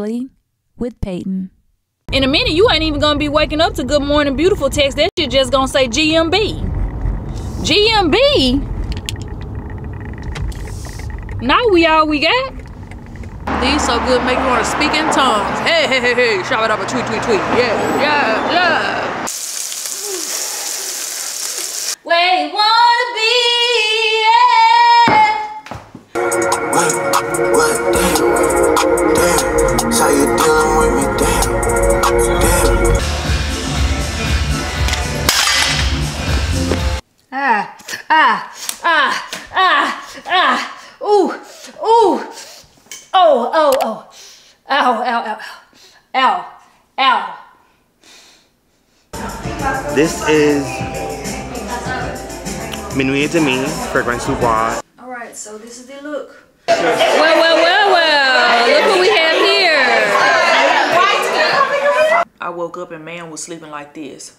Previously with Peyton. In a minute, you ain't even gonna be waking up to Good Morning Beautiful text. That shit just gonna say GMB. GMB? Now we all we got? These so good make me wanna speak in tongues. Hey, hey, hey, hey, shout it up a tweet, tweet, tweet. Yeah, yeah, yeah. Where you wanna be? Yeah. What, what, damn, damn. You dealing with me, damn, damn. Ah, ah, ah, ah, ah, ooh, ooh, oh, oh, oh, ow, ow, ow, ow, ow. This is Minuit Demi, Fragrance du Bois. All right, so this is the look. Well, well, well, well, look what we have here. I woke up and man was sleeping like this.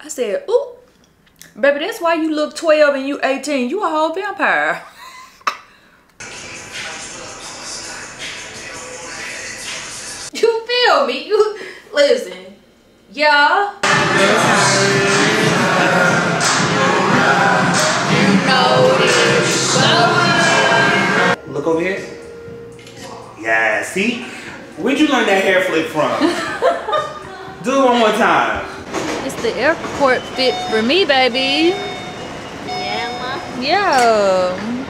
I said, ooh, baby, that's why you look 12 and you 18. You a whole vampire. You feel me? You listen, yeah. Look over here. Yeah, see? Where'd you learn that hair flip from? Do it one more time. It's the airport fit for me, baby. Yeah, ma. Yeah.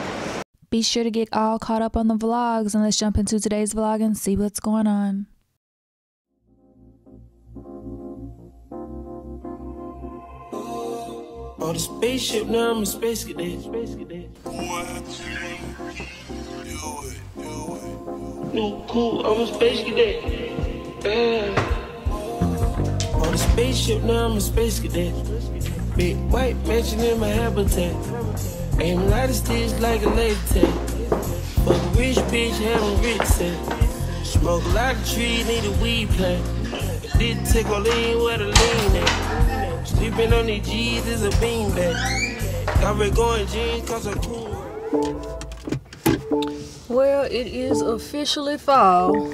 Be sure to get all caught up on the vlogs and let's jump into today's vlog and see what's going on. On the spaceship, now I'm a space cadet. Space cadet. No, cool, I'm a space cadet. Yeah. On the spaceship, now I'm a space cadet. Big white mansion in my habitat. Aim a lot of sticks like a latex. Fuck a rich bitch, having rich sex. Smoke a lot of trees, need a weed plant. Did take my lean where the lean at. Sleeping on these G's is a beanbag. Got red going jeans cause I'm cool. Well, it is officially fall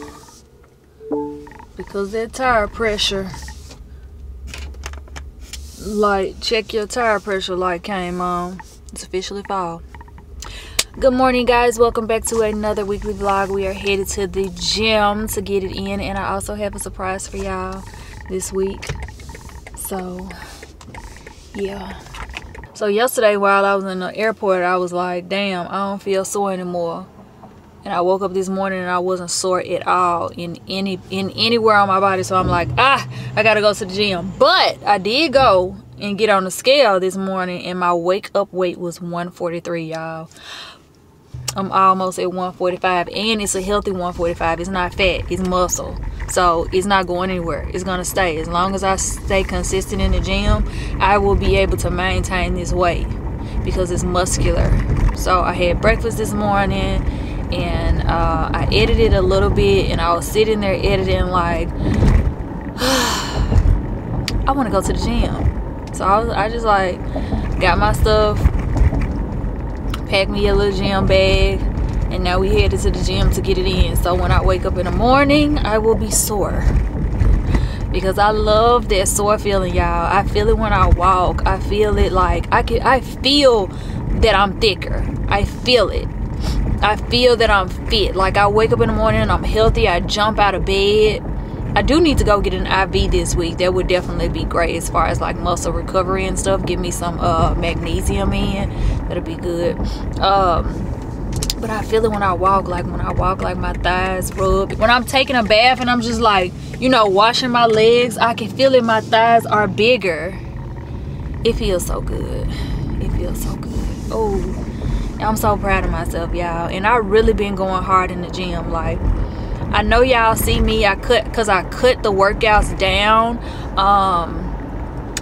because that tire pressure light, check your tire pressure light came on. It's officially fall. Good morning, guys. Welcome back to another weekly vlog. We are headed to the gym to get it in, and I also have a surprise for y'all this week. So, yeah. So yesterday, while I was in the airport, I was like, "Damn, I don't feel sore anymore." And I woke up this morning and I wasn't sore at all in any in anywhere on my body. So I'm like, ah, I gotta go to the gym. But I did go and get on the scale this morning, and my wake up weight was 143, y'all. I'm almost at 145, and it's a healthy 145. It's not fat, it's muscle. So it's not going anywhere. It's gonna stay. As long as I stay consistent in the gym, I will be able to maintain this weight because it's muscular. So I had breakfast this morning and uh, I edited a little bit and I was sitting there editing like I want to go to the gym. So I, was, I just like got my stuff packed me a little gym bag and now we headed to the gym to get it in. So when I wake up in the morning I will be sore. Because I love that sore feeling y'all. I feel it when I walk. I feel it like I can I feel that I'm thicker. I feel it I feel that I'm fit. Like I wake up in the morning and I'm healthy. I jump out of bed. I do need to go get an IV this week. That would definitely be great as far as like muscle recovery and stuff. Give me some uh, magnesium in. That'll be good. Um, but I feel it when I walk. Like when I walk, like my thighs rub. When I'm taking a bath and I'm just like, you know, washing my legs, I can feel it. My thighs are bigger. It feels so good. It feels so good. Oh. I'm so proud of myself, y'all. And I really been going hard in the gym. Like, I know y'all see me. I cut because I cut the workouts down. Um,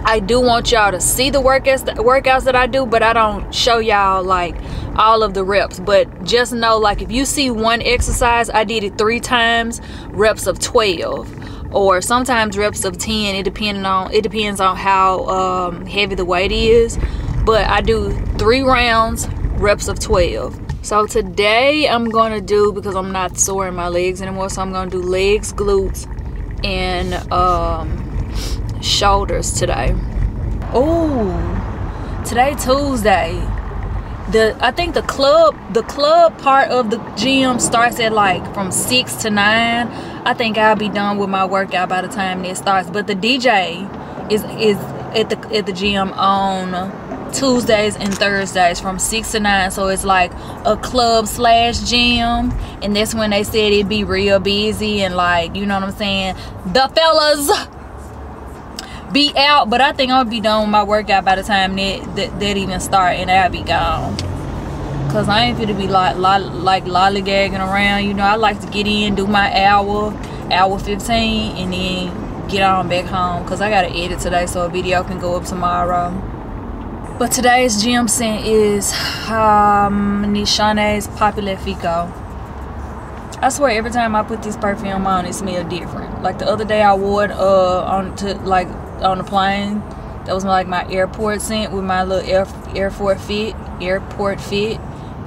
I do want y'all to see the workouts workouts that I do, but I don't show y'all like all of the reps. But just know like if you see one exercise, I did it three times, reps of 12 or sometimes reps of 10 it depending on it depends on how um, heavy the weight is but i do three rounds reps of 12 so today i'm gonna do because i'm not sore in my legs anymore so i'm gonna do legs glutes and um, shoulders today. Oh, today Tuesday. The I think the club the club part of the gym starts at like from six to nine. I think I'll be done with my workout by the time it starts. But the DJ is is at the at the gym on Tuesdays and Thursdays from 6 to 9 so it's like a club slash gym. And that's when they said it'd be real busy and like you know what I'm saying? The fellas be out. But i think i'll be done with my workout by the time that that, that even start and i'll be gone. Because i ain't gonna be like like lollygagging around. You know i like to get in do my hour hour 15 and then get on back home. Because i gotta edit today so a video can go up tomorrow but today's gym scent is um nishane's Papilefiko I swear every time I put this perfume on it smells different. Like the other day I wore it uh on to like on the plane. That was like my airport scent with my little air, airport fit, airport fit,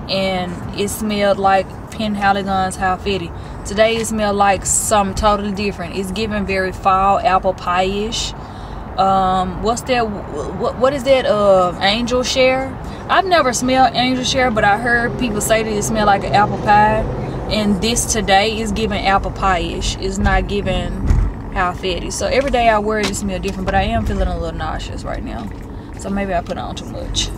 and it smelled like Penhaligon's Halfeti. Today it smelled like something totally different. It's giving very fall apple pie-ish. Um, what's that? What what is that? Uh, angel share. I've never smelled angel share, but I heard people say that it smell like an apple pie. And this today is giving apple pie-ish. It's not giving Halfeti. So every day I wear this smell different, but I am feeling a little nauseous right now. So maybe I put on too much.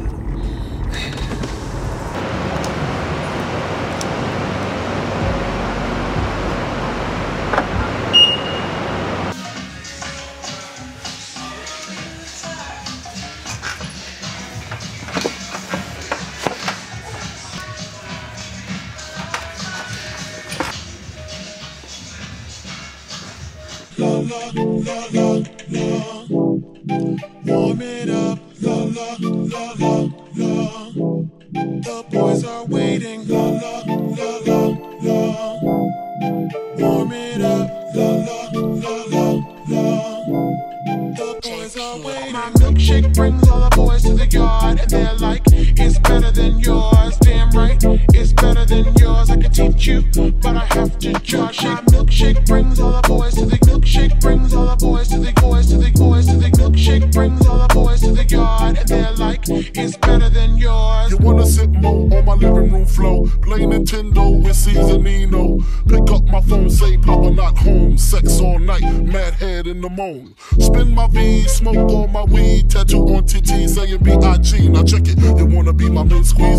Moan. Spin my V, smoke all my weed, tattoo on TT saying B-I-G. Now check it, you wanna be my main squeeze,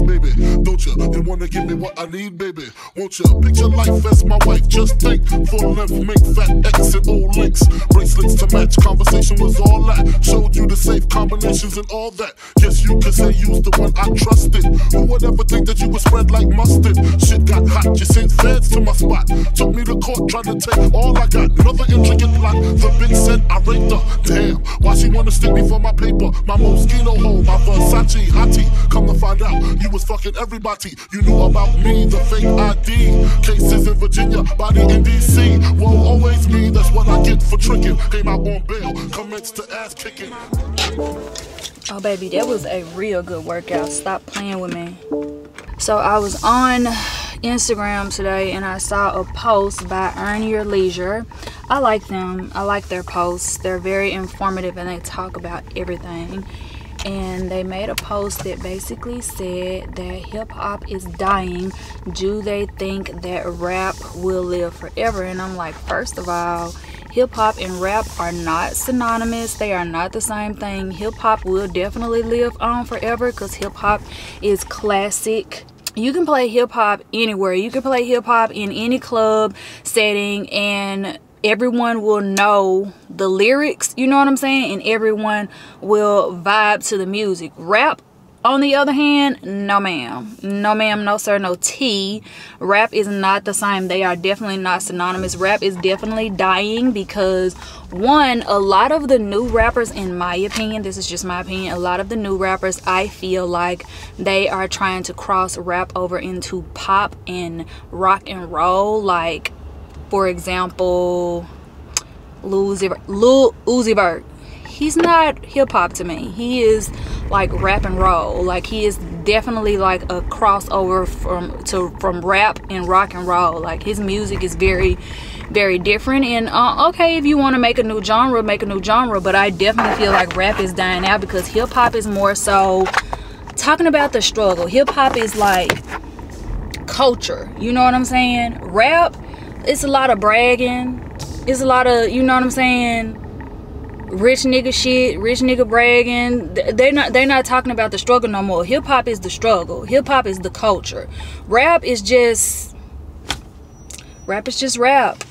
wanna give me what I need, baby. Won't you? Picture life as my wife, just think. Full length, make fat exit old links. Bracelets to match, conversation was all that. Showed you the safe combinations and all that. Guess you could say you's the one I trusted. Who would ever think that you would spread like mustard? Shit got hot, you sent feds to my spot. Took me to court, tried to take all I got. Another intricate plot. The bitch said I raped her. Damn, why she wanna stick me for my paper? My Moschino hole, my Versace hottie. Come to find out, you was fucking everybody. You knew about me, the fake ID. Cases in Virginia, body in DC. Won't always me, that's what I get for tricking. Came out on bail, commenced to ass kicking. Oh, baby, that was a real good workout. Stop playing with me. So I was on Instagram today and I saw a post by Earn Your Leisure. I like them. I like their posts. They're very informative and they talk about everything. And they made a post that basically said that hip hop is dying. Do they think that rap will live forever? And I'm like, first of all, hip hop and rap are not synonymous they are not the same thing hip hop will definitely live on forever because hip hop is classic you can play hip hop anywhere. You can play hip hop in any club setting and everyone will know the lyrics, you know what I'm saying? And everyone will vibe to the music. Rap on the other hand, no ma'am. No ma'am, no sir, no tea. Rap is not the same. They are definitely not synonymous. Rap is definitely dying because one, a lot of the new rappers, in my opinion, this is just my opinion, a lot of the new rappers, I feel like they are trying to cross rap over into pop and rock and roll. Like, for example, Lil Uzi, Vert he's not hip hop to me. He is like rap and roll. Like he is definitely like a crossover from to from rap and rock and roll. Like his music is very very different and uh, okay if you want to make a new genre make a new genre but i definitely feel like rap is dying out because hip-hop is more so talking about the struggle hip-hop is like culture you know what i'm saying rap it's a lot of bragging it's a lot of you know what i'm saying rich nigga shit, rich nigga bragging. They're not they're not talking about the struggle no more. Hip hop is the struggle. Hip hop is the culture. Rap is just rap is just rap.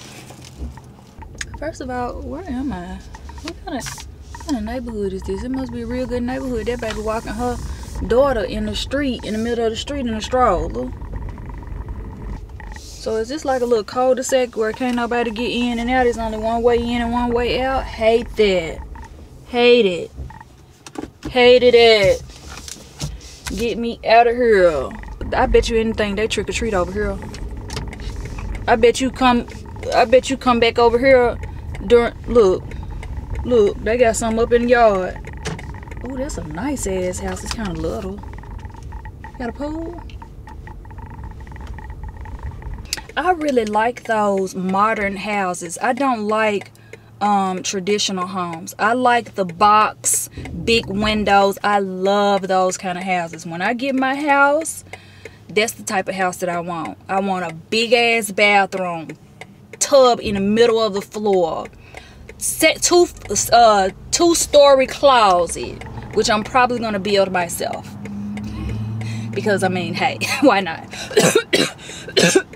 First of all, where am I? What kind of what kind of neighborhood is this? It must be a real good neighborhood. That baby walking her daughter in the street, in the middle of the street in a stroller. So is this like a little cul-de-sac where can't nobody get in and out? There's only one way in and one way out. Hate that. Hate it. Hated it. Get me out of here. I bet you anything they trick or treat over here. I bet you come I bet you come back over here during look. Look, they got something up in the yard. Oh, that's a nice ass house. It's kind of little. Got a pool? I really like those modern houses. I don't like um, traditional homes. I like the box, big windows. I love those kind of houses. When I get my house, that's the type of house that I want. I want a big ass bathroom, tub in the middle of the floor, set two uh, two story closet, which I'm probably gonna build myself. Because I mean, hey, why not?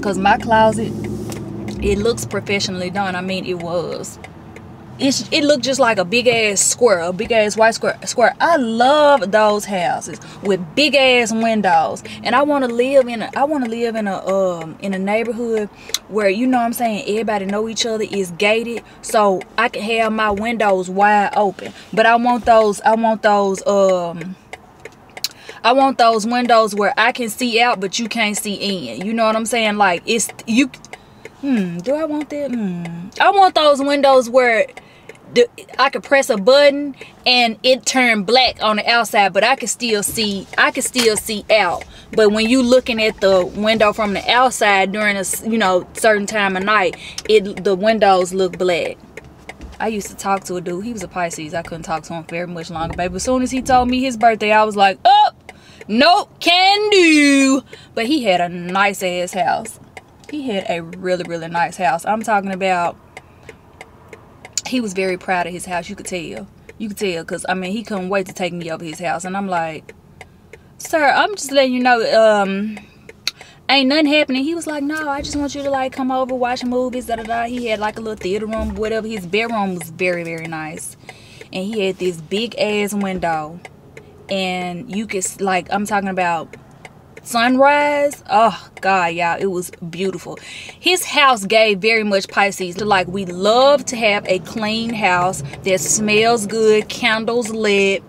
because my closet it looks professionally done. I mean it was. It's, it looked just like a big ass square a big ass white square square. I love those houses with big ass windows. And i want to live in a i want to live in a um in a neighborhood where you know what i'm saying everybody know each other is gated so i can have my windows wide open. But i want those i want those um I want those windows where I can see out, but you can't see in. You know what I'm saying? Like, it's, you, hmm, do I want that? Hmm. I want those windows where the, I could press a button and it turned black on the outside, but I could still see, I could still see out. But when you looking at the window from the outside during a, you know, certain time of night, it, the windows look black. I used to talk to a dude. He was a Pisces. I couldn't talk to him very much longer, baby. As soon as he told me his birthday, I was like, oh, Nope, can do. But he had a nice ass house. He had a really, really nice house. I'm talking about, he was very proud of his house. You could tell. You could tell because, I mean, he couldn't wait to take me over his house. And I'm like, sir, I'm just letting you know, um, ain't nothing happening. He was like, no, I just want you to like come over, watch movies, da da da. He had like a little theater room, whatever. His bedroom was very, very nice. And he had this big ass window and you could like i'm talking about sunrise. Oh god y'all it was beautiful. His house gave very much pisces. Like we love to have a clean house that smells good candles lit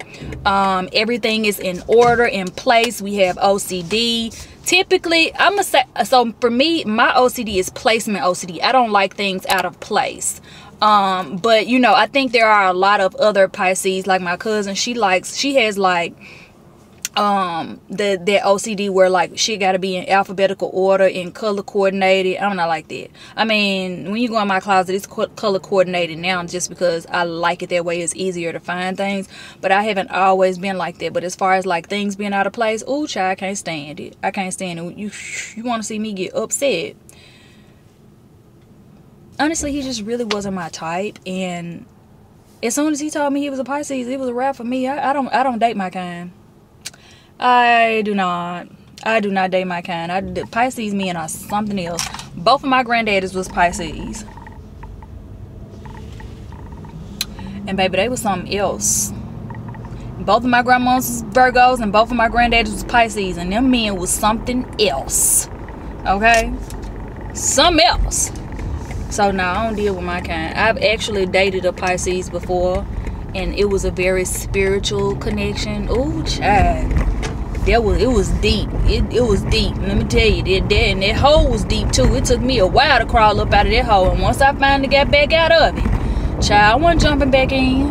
um, everything is in order in place. We have ocd typically i'm gonna say so for me my ocd is placement ocd i don't like things out of place um but you know i think there are a lot of other pisces like my cousin she likes she has like um the ocd where like she got to be in alphabetical order and color coordinated. I'm not like that. I mean when you go in my closet it's color coordinated now just because i like it that way. It's easier to find things. But i haven't always been like that. But as far as like things being out of place oh child i can't stand it. I can't stand it. You you want to see me get upset honestly, he just really wasn't my type. And as soon as he told me he was a Pisces, it was a wrap for me. I, I don't I don't date my kind. I do not. I do not date my kind. I Pisces men are something else. Both of my granddaddies was Pisces. And baby, they was something else. Both of my grandmas was Virgos and both of my granddaddies was Pisces. And them men was something else. Okay? Something else. So no, I don't deal with my kind. I've actually dated a Pisces before. And it was a very spiritual connection. Oh, child. That was it was deep. It, it was deep. Let me tell you, that, that and that hole was deep too. It took me a while to crawl up out of that hole. And once I finally got back out of it, child, I wasn't jumping back in.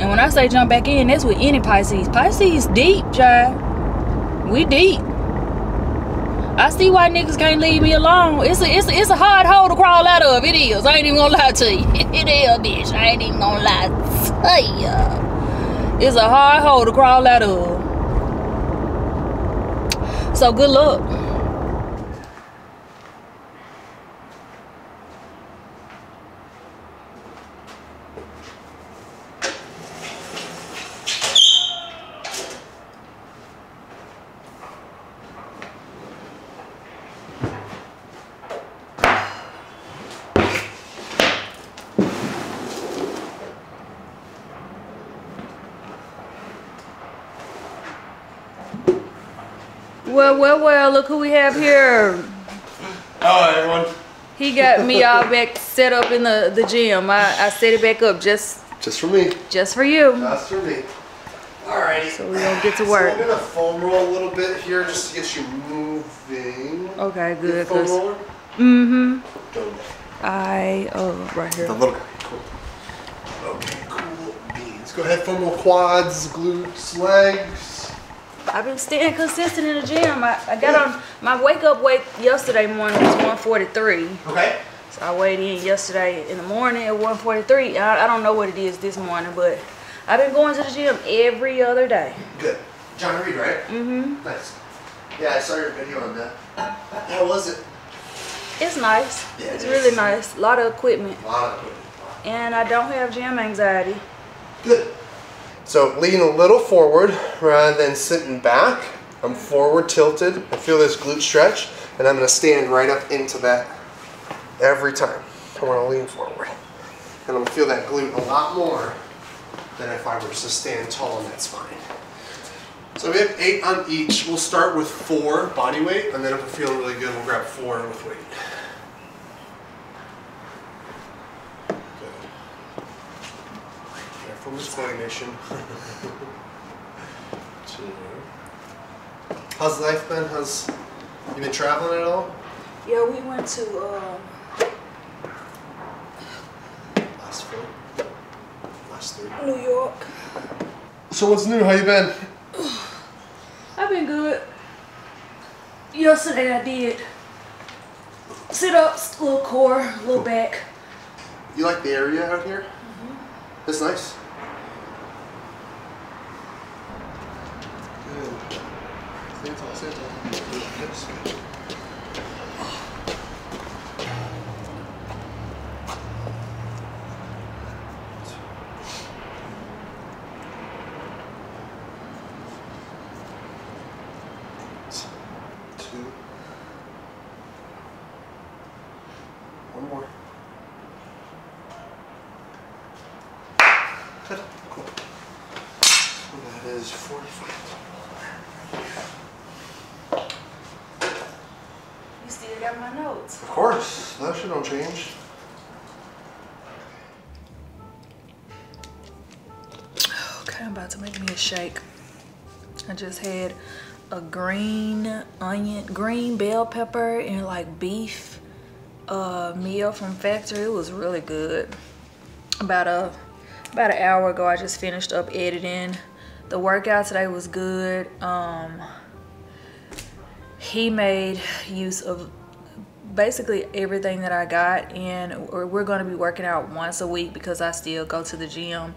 And when I say jump back in, that's with any Pisces. Pisces deep, child. We deep. I see why niggas can't leave me alone. It's a it's a, it's a hard hole to crawl out of. It is. I ain't even gonna lie to you. It is, bitch. I ain't even gonna lie to you. It's a hard hole to crawl out of. So good luck. Well, well, well, look who we have here. Oh, everyone. He got me all back set up in the, the gym. I, I set it back up just Just for me. just for you. That's for me. Alrighty. So we gonna get to So work. I'm gonna foam roll a little bit here just to get you moving. Okay, good. foam roller? mm-hmm. I oh right here. The little guy. Cool. Okay, cool beans. Go ahead, foam roll quads, glutes, legs. I've been staying consistent in the gym. I, I got on my wake up weight yesterday morning was 143. Okay. So I weighed in yesterday in the morning at 143. I, I don't know what it is this morning, but I've been going to the gym every other day. Good. John Reed, right? Mm-hmm. Nice. Yeah, I saw your video on that. How was it? It's nice. Yeah, it's it really nice. A lot of equipment. A lot of equipment. And I don't have gym anxiety. Good. So lean a little forward rather than sitting back. I'm forward tilted. I feel this glute stretch, and I'm gonna stand right up into that every time. I wanna lean forward. And I'm gonna feel that glute a lot more than if I were to stand tall on that spine. So we have eight on each. We'll start with four body weight, and then if we're feeling really good, we'll grab four with weight. Good. Careful with coordination. Two. How's life been? How's you been traveling at all? Yeah, we went to um, Last four. Last three. New York. So what's new? How you been? I've been good. Yesterday I did sit ups, little core, little back. You like the area out here? It's nice. Good. Stand tall, stand tall. Shake. I just had a green onion, green bell pepper and like beef uh, meal from factory. It was really good. About a about an hour ago, I just finished up editing. The workout today was good. Um, he made use of basically everything that I got and we're we're going to be working out once a week because I still go to the gym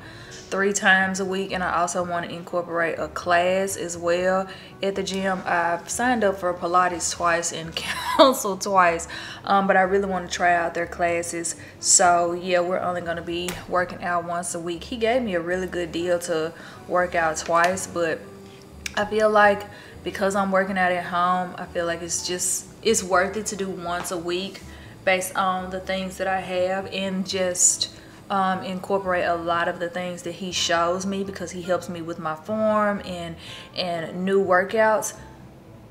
three times a week and I also want to incorporate a class as well at the gym. I've signed up for Pilates twice and council twice um, but I really want to try out their classes so yeah we're only going to be working out once a week. He gave me a really good deal to work out twice but I feel like because I'm working out at home, I feel like it's just it's worth it to do once a week based on the things that I have and just um, incorporate a lot of the things that he shows me because he helps me with my form and and new workouts.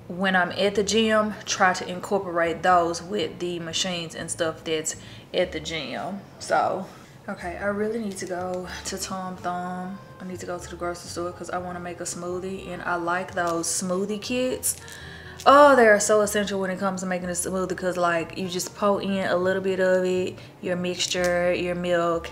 When I'm at the gym try to incorporate those with the machines and stuff that's at the gym. So okay I really need to go to Tom Thumb. I need to go to the grocery store because I want to make a smoothie and I like those smoothie kits oh they're so essential when it comes to making a smoothie because like you just pour in a little bit of it your mixture your milk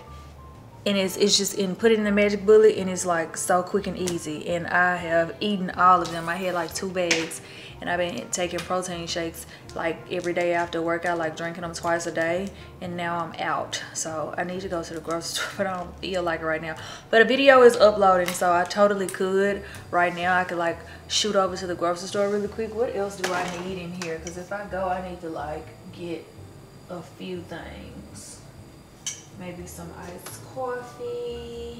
and it's, it's just in put it in the magic bullet and it's like so quick and easy. And i have eaten all of them. I had like two bags and i've been taking protein shakes like every day after workout like drinking them twice a day and now i'm out so i need to go to the grocery store but i don't feel like it right now but a video is uploading so i totally could right now i could like shoot over to the grocery store really quick. What else do I need in here? Because if I go, I need to like get a few things. Maybe some iced coffee.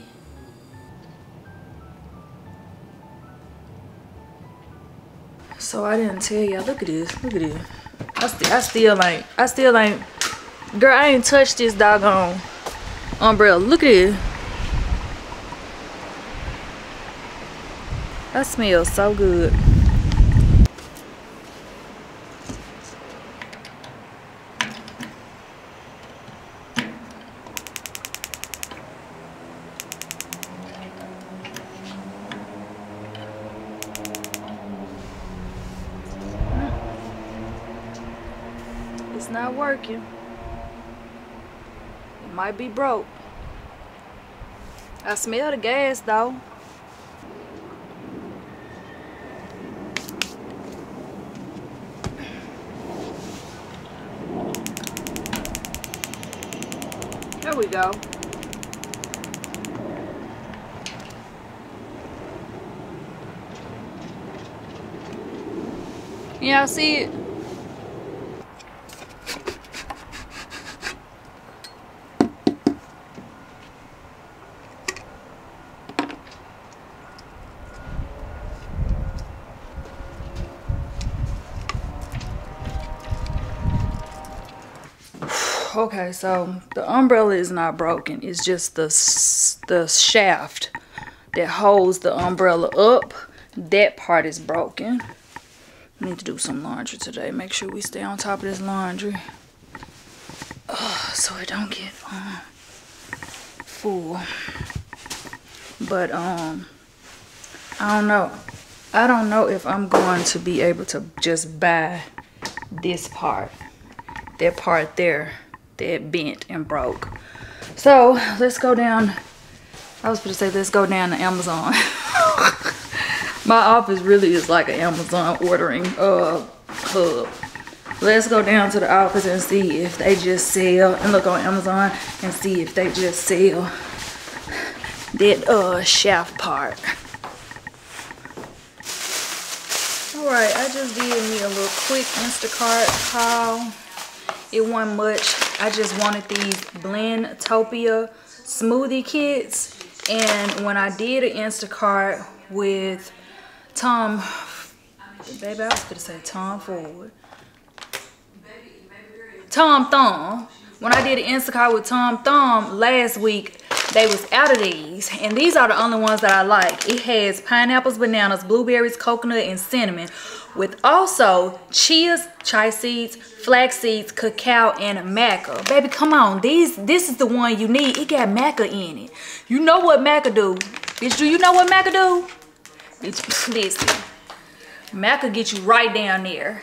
So I didn't tell y'all. Look at this. Look at this. I, st I still ain't. I still ain't. Girl, I ain't touched this doggone umbrella. Look at it. That smells so good. It's not working. It might be broke. I smell the gas though. There we go. Yeah, see it. Okay so the umbrella is not broken. It's just the the shaft that holds the umbrella up. That part is broken. I need to do some laundry today. Make sure we stay on top of this laundry. So it don't get um, full. But um I don't know. I don't know if I'm going to be able to just buy this part that part there that bent and broke. So let's go down. I was to say let's go down to Amazon. My office really is like an Amazon ordering uh hub. Let's go down to the office and see if they just sell and look on Amazon and see if they just sell that uh shaft part. Alright, I just did me a little quick Instacart haul. It wasn't much. I just wanted these Blendtopia smoothie kits. And when I did an Instacart with Tom, baby, I was gonna say Tom Ford. Tom Thumb. When I did an Instacart with Tom Thumb last week, they was out of these. And these are the only ones that I like. It has pineapples bananas blueberries coconut and cinnamon with also chia chai seeds flax seeds cacao and maca. Baby come on. These this is the one you need. It got maca in it. You know what maca do. Bitch do you know what maca do? Bitch listen. Maca get you right down there.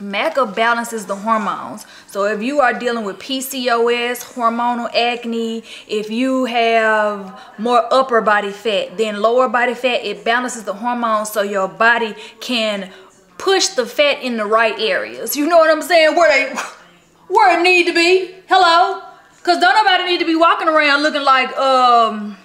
Maca balances the hormones. So if you are dealing with PCOS, hormonal acne, if you have more upper body fat than lower body fat, it balances the hormones so your body can push the fat in the right areas. You know what I'm saying? Where they where it need to be. Hello? Cause don't nobody need to be walking around looking like um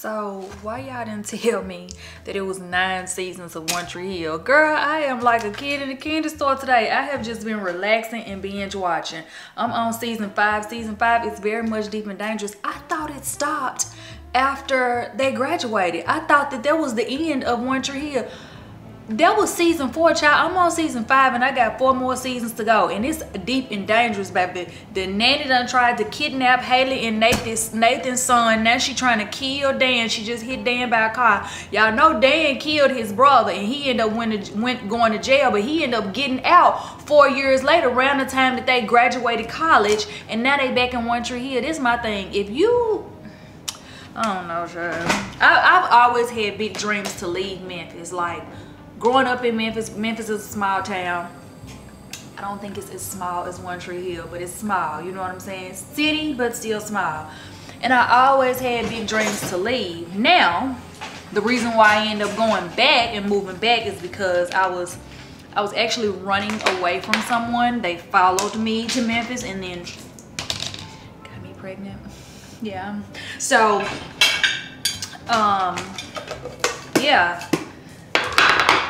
So why y'all didn't tell me that it was nine seasons of One Tree Hill? Girl, I am like a kid in a candy store today. I have just been relaxing and binge watching. I'm on season five. Season five is very much deep and dangerous. I thought it stopped after they graduated. I thought that that was the end of One Tree Hill. That was season four, child. I'm on season five, and I got four more seasons to go. And it's deep and dangerous, baby. The nanny done tried to kidnap Haley and Nathan's, Nathan's son. Now she trying to kill Dan. She just hit Dan by a car. Y'all know Dan killed his brother, and he ended up went, went going to jail, but he ended up getting out four years later, around the time that they graduated college, and now they back in One Tree Hill. This is my thing. If you I don't know, child. I, I've always had big dreams to leave Memphis. Like, growing up in Memphis, Memphis is a small town. I don't think it's as small as One Tree Hill, but it's small. You know what I'm saying? City, but still small. And I always had big dreams to leave. Now, the reason why I end up going back and moving back is because I was I was actually running away from someone. They followed me to Memphis and then got me pregnant. Yeah. So, um, yeah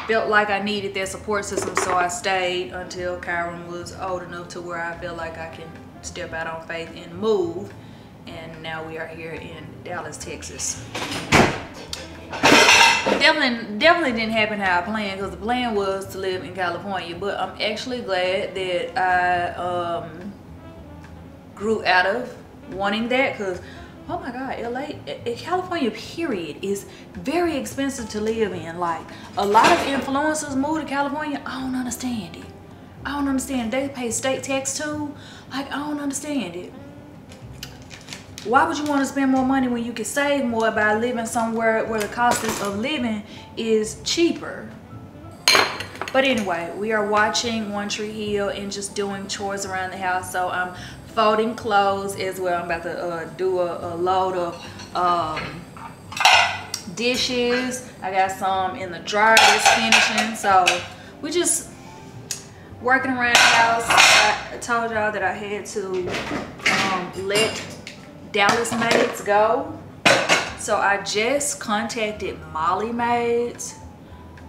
felt like I needed that support system, so I stayed until Kyron was old enough to where I feel like I can step out on faith and move. And now we are here in Dallas, Texas. Definitely, definitely didn't happen how I planned because the plan was to live in California. But I'm actually glad that I um, grew out of wanting that because oh my god la eh, eh, california period is very expensive to live in. Like a lot of influencers move to california. I don't understand it. I don't understand. They pay state tax too? Like i don't understand it. Why would you want to spend more money when you can save more by living somewhere where the cost of living is cheaper? But anyway we are watching one tree hill and just doing chores around the house. So i'm folding clothes as well. I'm about to uh, do a, a, load of um, dishes. I got some in the dryer that's finishing. So we just working around the house. I told y'all that I had to um, let Dallas Maids go. So I just contacted Molly Maids.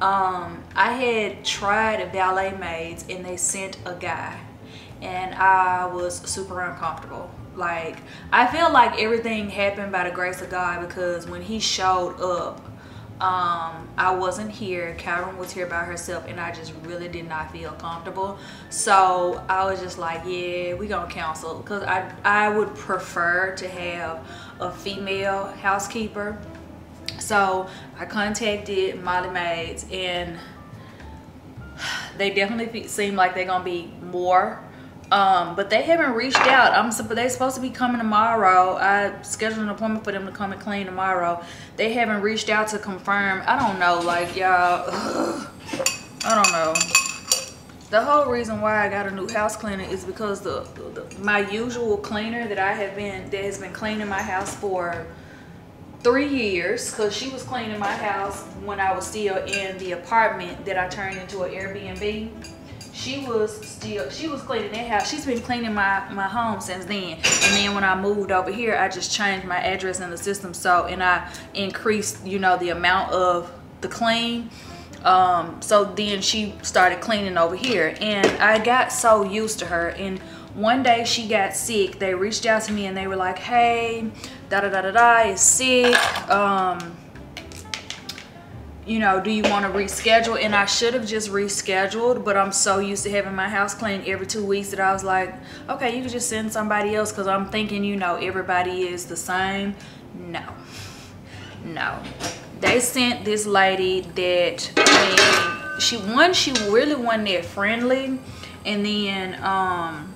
Um, I had tried Valet Maids and they sent a guy and I was super uncomfortable. Like, I feel like everything happened by the grace of God because when he showed up, um, I wasn't here. Karen was here by herself and I just really did not feel comfortable. So I was just like, yeah, we gonna cancel because I, I would prefer to have a female housekeeper. So I contacted Molly Maids and they definitely seem like they're gonna be more um, but they haven't reached out. I'm they're supposed to be coming tomorrow. I scheduled an appointment for them to come and clean tomorrow. They haven't reached out to confirm. I don't know, like y'all. I don't know. The whole reason why I got a new house cleaner is because the, the my usual cleaner that I have been that has been cleaning my house for three years because she was cleaning my house when I was still in the apartment that I turned into an Airbnb she was still she was cleaning that house. She's been cleaning my my home since then. And then when i moved over here i just changed my address in the system. So and i increased you know the amount of the clean. Um so then she started cleaning over here. And i got so used to her. And one day she got sick. They reached out to me and they were like hey da da da da da is sick. Um you know, do you want to reschedule? And I should have just rescheduled, but I'm so used to having my house cleaned every two weeks that I was like, okay, you can just send somebody else because I'm thinking, you know, everybody is the same. No, no. They sent this lady that, she, one, she really wasn't that friendly. And then, um,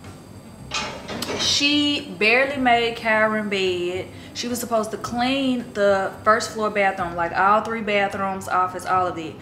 she barely made Karen bed she was supposed to clean the first floor bathroom, like all three bathrooms, office, all of it.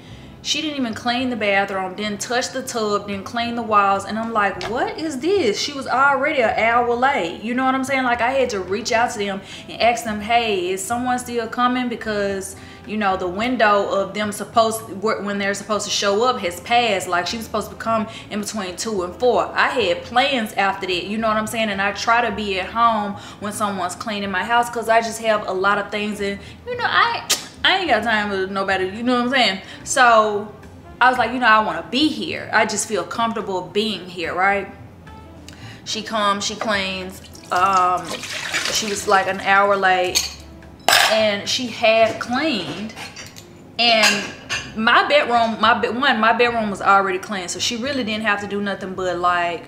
She didn't even clean the bathroom, didn't touch the tub, didn't clean the walls. And I'm like, what is this? She was already an hour late. You know what I'm saying? Like I had to reach out to them and ask them, hey, is someone still coming? Because you know the window of them supposed when they're supposed to show up has passed like she was supposed to come in between two and four i had plans after that you know what i'm saying and i try to be at home when someone's cleaning my house because i just have a lot of things and you know i i ain't got time with nobody you know what i'm saying? So i was like you know i want to be here. I just feel comfortable being here right? She comes she cleans um she was like an hour late and she had cleaned and my bedroom, my bed one, my bedroom was already clean, so she really didn't have to do nothing but like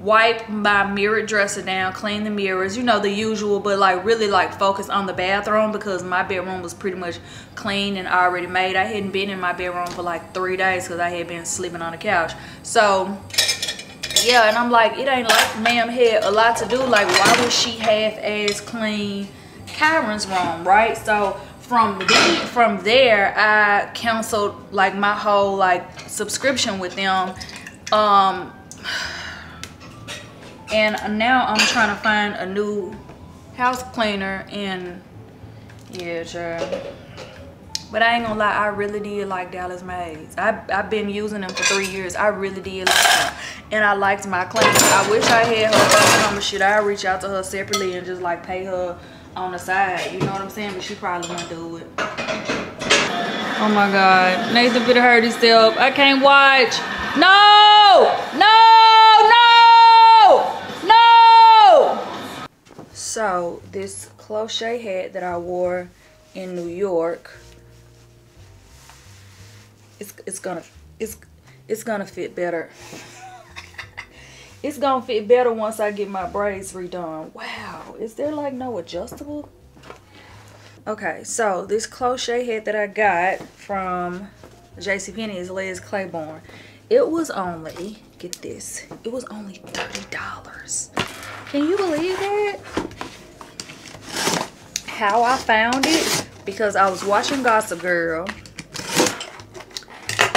wipe my mirror dresser down, clean the mirrors, you know, the usual, but like really like focus on the bathroom because my bedroom was pretty much clean and already made. I hadn't been in my bedroom for like three days because I had been sleeping on the couch. So yeah, and I'm like, it ain't like ma'am had a lot to do. Like, why would she half-ass clean Kyron's room, right? So from the, from there, I canceled like my whole like subscription with them. Um, and now I'm trying to find a new house cleaner and yeah, sure. But I ain't gonna lie, I really did like Dallas Maids. I, I've been using them for three years. I really did like them. And I liked my cleaner. I wish I had her phone number shit. I'd reach out to her separately and just like pay her on the side. You know what I'm saying? But she probably won't do it. Oh my God. Nathan better hurt himself. I can't watch. No! No! No! No! So this crochet hat that I wore in New York it's it's gonna it's it's gonna fit better. It's gonna fit better once I get my braids redone. Wow is there like no adjustable? Okay so this crochet head that I got from JCPenney is Liz Claiborne. It was only get this it was only $30 can you believe that how I found it because I was watching Gossip Girl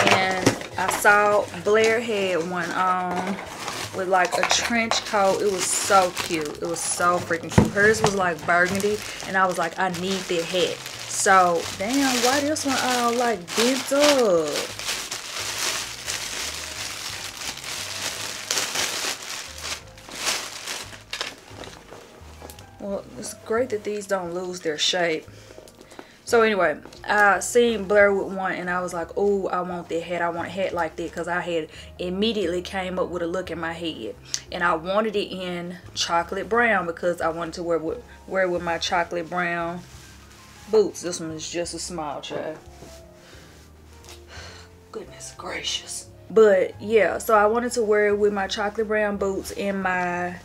And I saw Blair had one on with like a trench coat. It was so cute. It was so freaking cute. Hers was like burgundy and I was like, I need that hat. So, damn, why this one all like bent up? Well, it's great that these don't lose their shape. So anyway, I seen Blair with one and I was like, oh, I want that hat. I want a hat like that because I had immediately came up with a look in my head. And I wanted it in chocolate brown because I wanted to wear with, wear with my chocolate brown boots. This one is just a small child. Goodness gracious. But yeah, so I wanted to wear it with my chocolate brown boots and my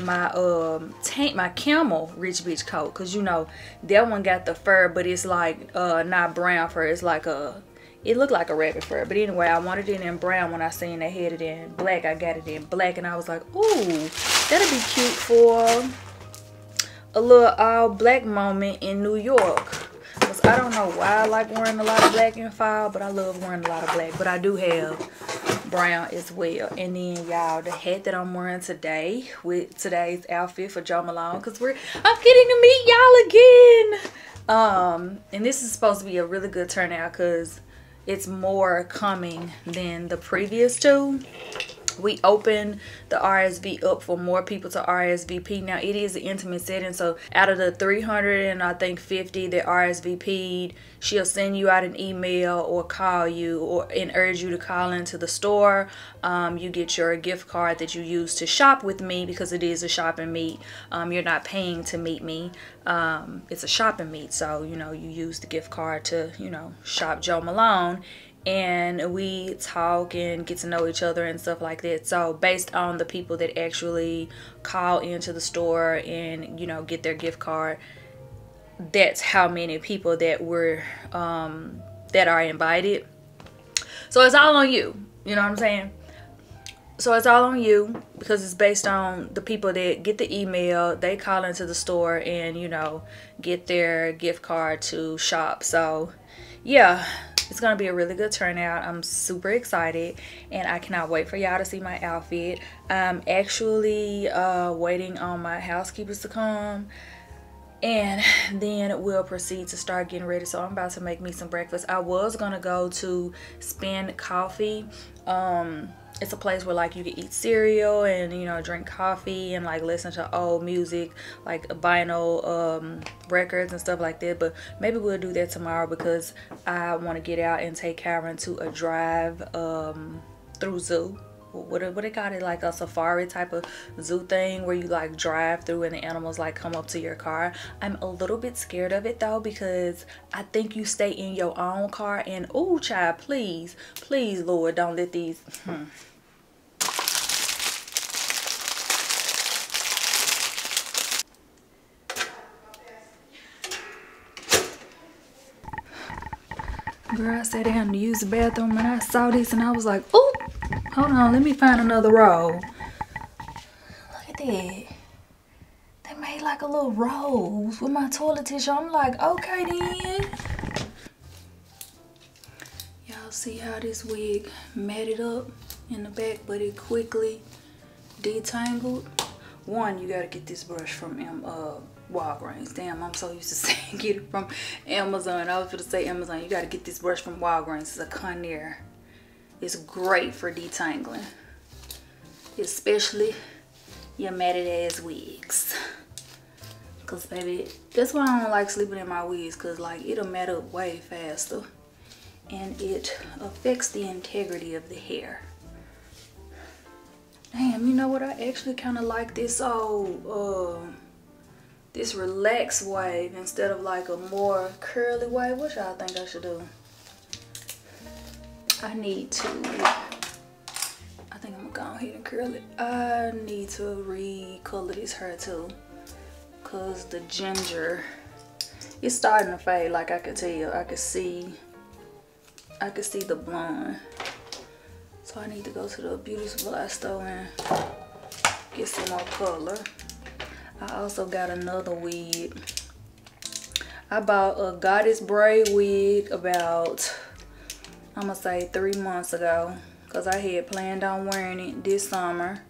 my um tank my camel rich bitch coat because you know that one got the fur but it's like uh not brown fur it's like a it looked like a rabbit fur. But anyway i wanted it in brown when i seen they had it in black. I got it in black and i was like ooh that'd be cute for a little all black moment in new york i don't know why i like wearing a lot of black in fall but i love wearing a lot of black. But i do have brown as well. And then y'all the hat that i'm wearing today with today's outfit for jo malone because we're i'm getting to meet y'all again. Um and this is supposed to be a really good turnout because it's more coming than the previous two we open the RSV up for more people to RSVP. Now it is an intimate setting, so out of the 300 and I think 50 that RSVP'd, she'll send you out an email or call you or and urge you to call into the store. Um, you get your gift card that you use to shop with me because it is a shopping meet. Um, you're not paying to meet me. Um, it's a shopping meet, so you know you use the gift card to you know shop Jo Malone and we talk and get to know each other and stuff like that. So based on the people that actually call into the store and you know get their gift card that's how many people that were um that are invited. So it's all on you. You know what i'm saying? So it's all on you because it's based on the people that get the email they call into the store and you know get their gift card to shop. So yeah it's gonna be a really good turnout. I'm super excited and i cannot wait for y'all to see my outfit. I'm actually uh, waiting on my housekeepers to come and then we'll proceed to start getting ready. So i'm about to make me some breakfast. I was gonna go to spin coffee um it's a place where like you can eat cereal and you know drink coffee and like listen to old music like vinyl um, records and stuff like that. But maybe we'll do that tomorrow because I want to get out and take Karen to a drive um, through zoo what what they got it like a safari type of zoo thing where you like drive through and the animals like come up to your car. I'm a little bit scared of it though because I think you stay in your own car and oh child please please Lord don't let these hmm. Girl, I sat down to use the bathroom and I saw this and I was like, oh, hold on, let me find another roll. Look at that. They made like a little rose with my toilet tissue. I'm like, okay then. Y'all see how this wig matted up in the back, but it quickly detangled. One, you gotta get this brush from M uh, Walgreens. Damn, I'm so used to saying get it from Amazon. I was to say Amazon. You got to get this brush from Walgreens. It's a Conair. It's great for detangling. Especially your matted ass wigs. Cause baby, that's why I don't like sleeping in my wigs. Cause like it'll mat up way faster. And it affects the integrity of the hair. Damn, you know what? I actually kind of like this old... Uh, this relaxed wave instead of like a more curly wave. What y'all think I should do? I need to, I think I'm gonna go ahead and curl it. I need to recolor this hair too. Cause the ginger, it's starting to fade like I could tell. I could see, I could see the blonde. So I need to go to the beauty supply store and get some more color. I also got another wig. I bought a goddess braid wig about, I'm gonna say three months ago. Cause I had planned on wearing it this summer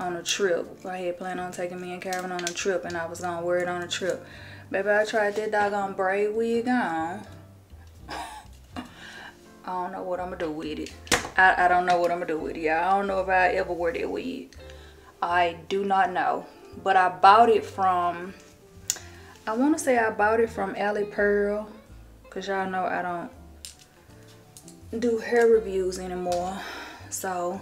on a trip. I had planned on taking me and Karen on a trip and I was gonna wear it on a trip. Baby, I tried that doggone braid wig on. I don't know what I'm gonna do with it. I, I don't know what I'm gonna do with it. I don't know if I ever wear that wig. I do not know but I bought it from I want to say I bought it from Ali Pearl because y'all know I don't do hair reviews anymore so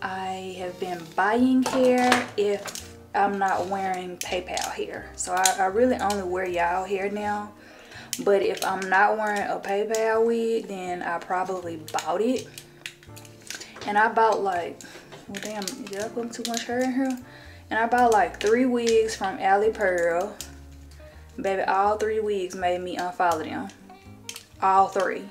I have been buying hair if I'm not wearing PeyPal hair so I, I really only wear y'all hair now but if I'm not wearing a PeyPal wig then I probably bought it and I bought like well damn did I put too much hair in here and I bought like three wigs from Ali Pearl. Baby, all three wigs made me unfollow them. All three.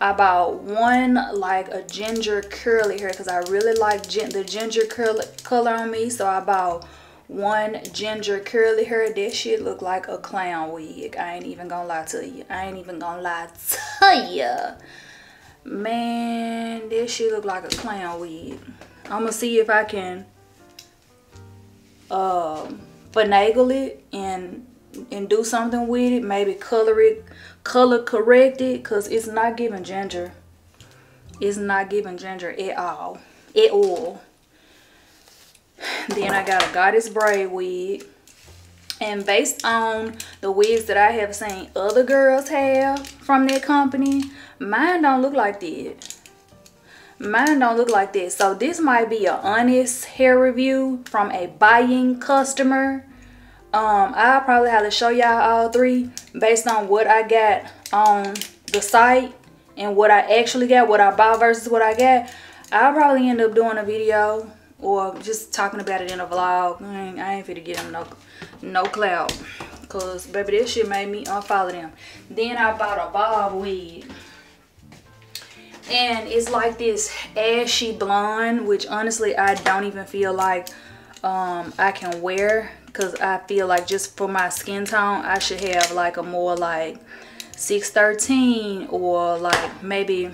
I bought one like a ginger curly hair because I really like the ginger color on me. So I bought one ginger curly hair. That shit look like a clown wig. I ain't even gonna lie to you. I ain't even gonna lie to you. Man, this shit look like a clown wig. I'm gonna see if I can um, finagle it and and do something with it maybe color it color corrected because it's not giving ginger. It's not giving ginger at all at all. Then i got a goddess braid wig and based on the wigs that i have seen other girls have from that company mine don't look like that. Mine don't look like this so this might be an honest hair review from a buying customer um i'll probably have to show y'all all three based on what i got on the site and what i actually got what i bought versus what i got. I'll probably end up doing a video or just talking about it in a vlog. I ain't, I ain't fit to get them no no clout because baby this shit made me unfollow them. Then i bought a bob wig. And it's like this ashy blonde which honestly I don't even feel like um, I can wear because I feel like just for my skin tone I should have like a more like 613 or like maybe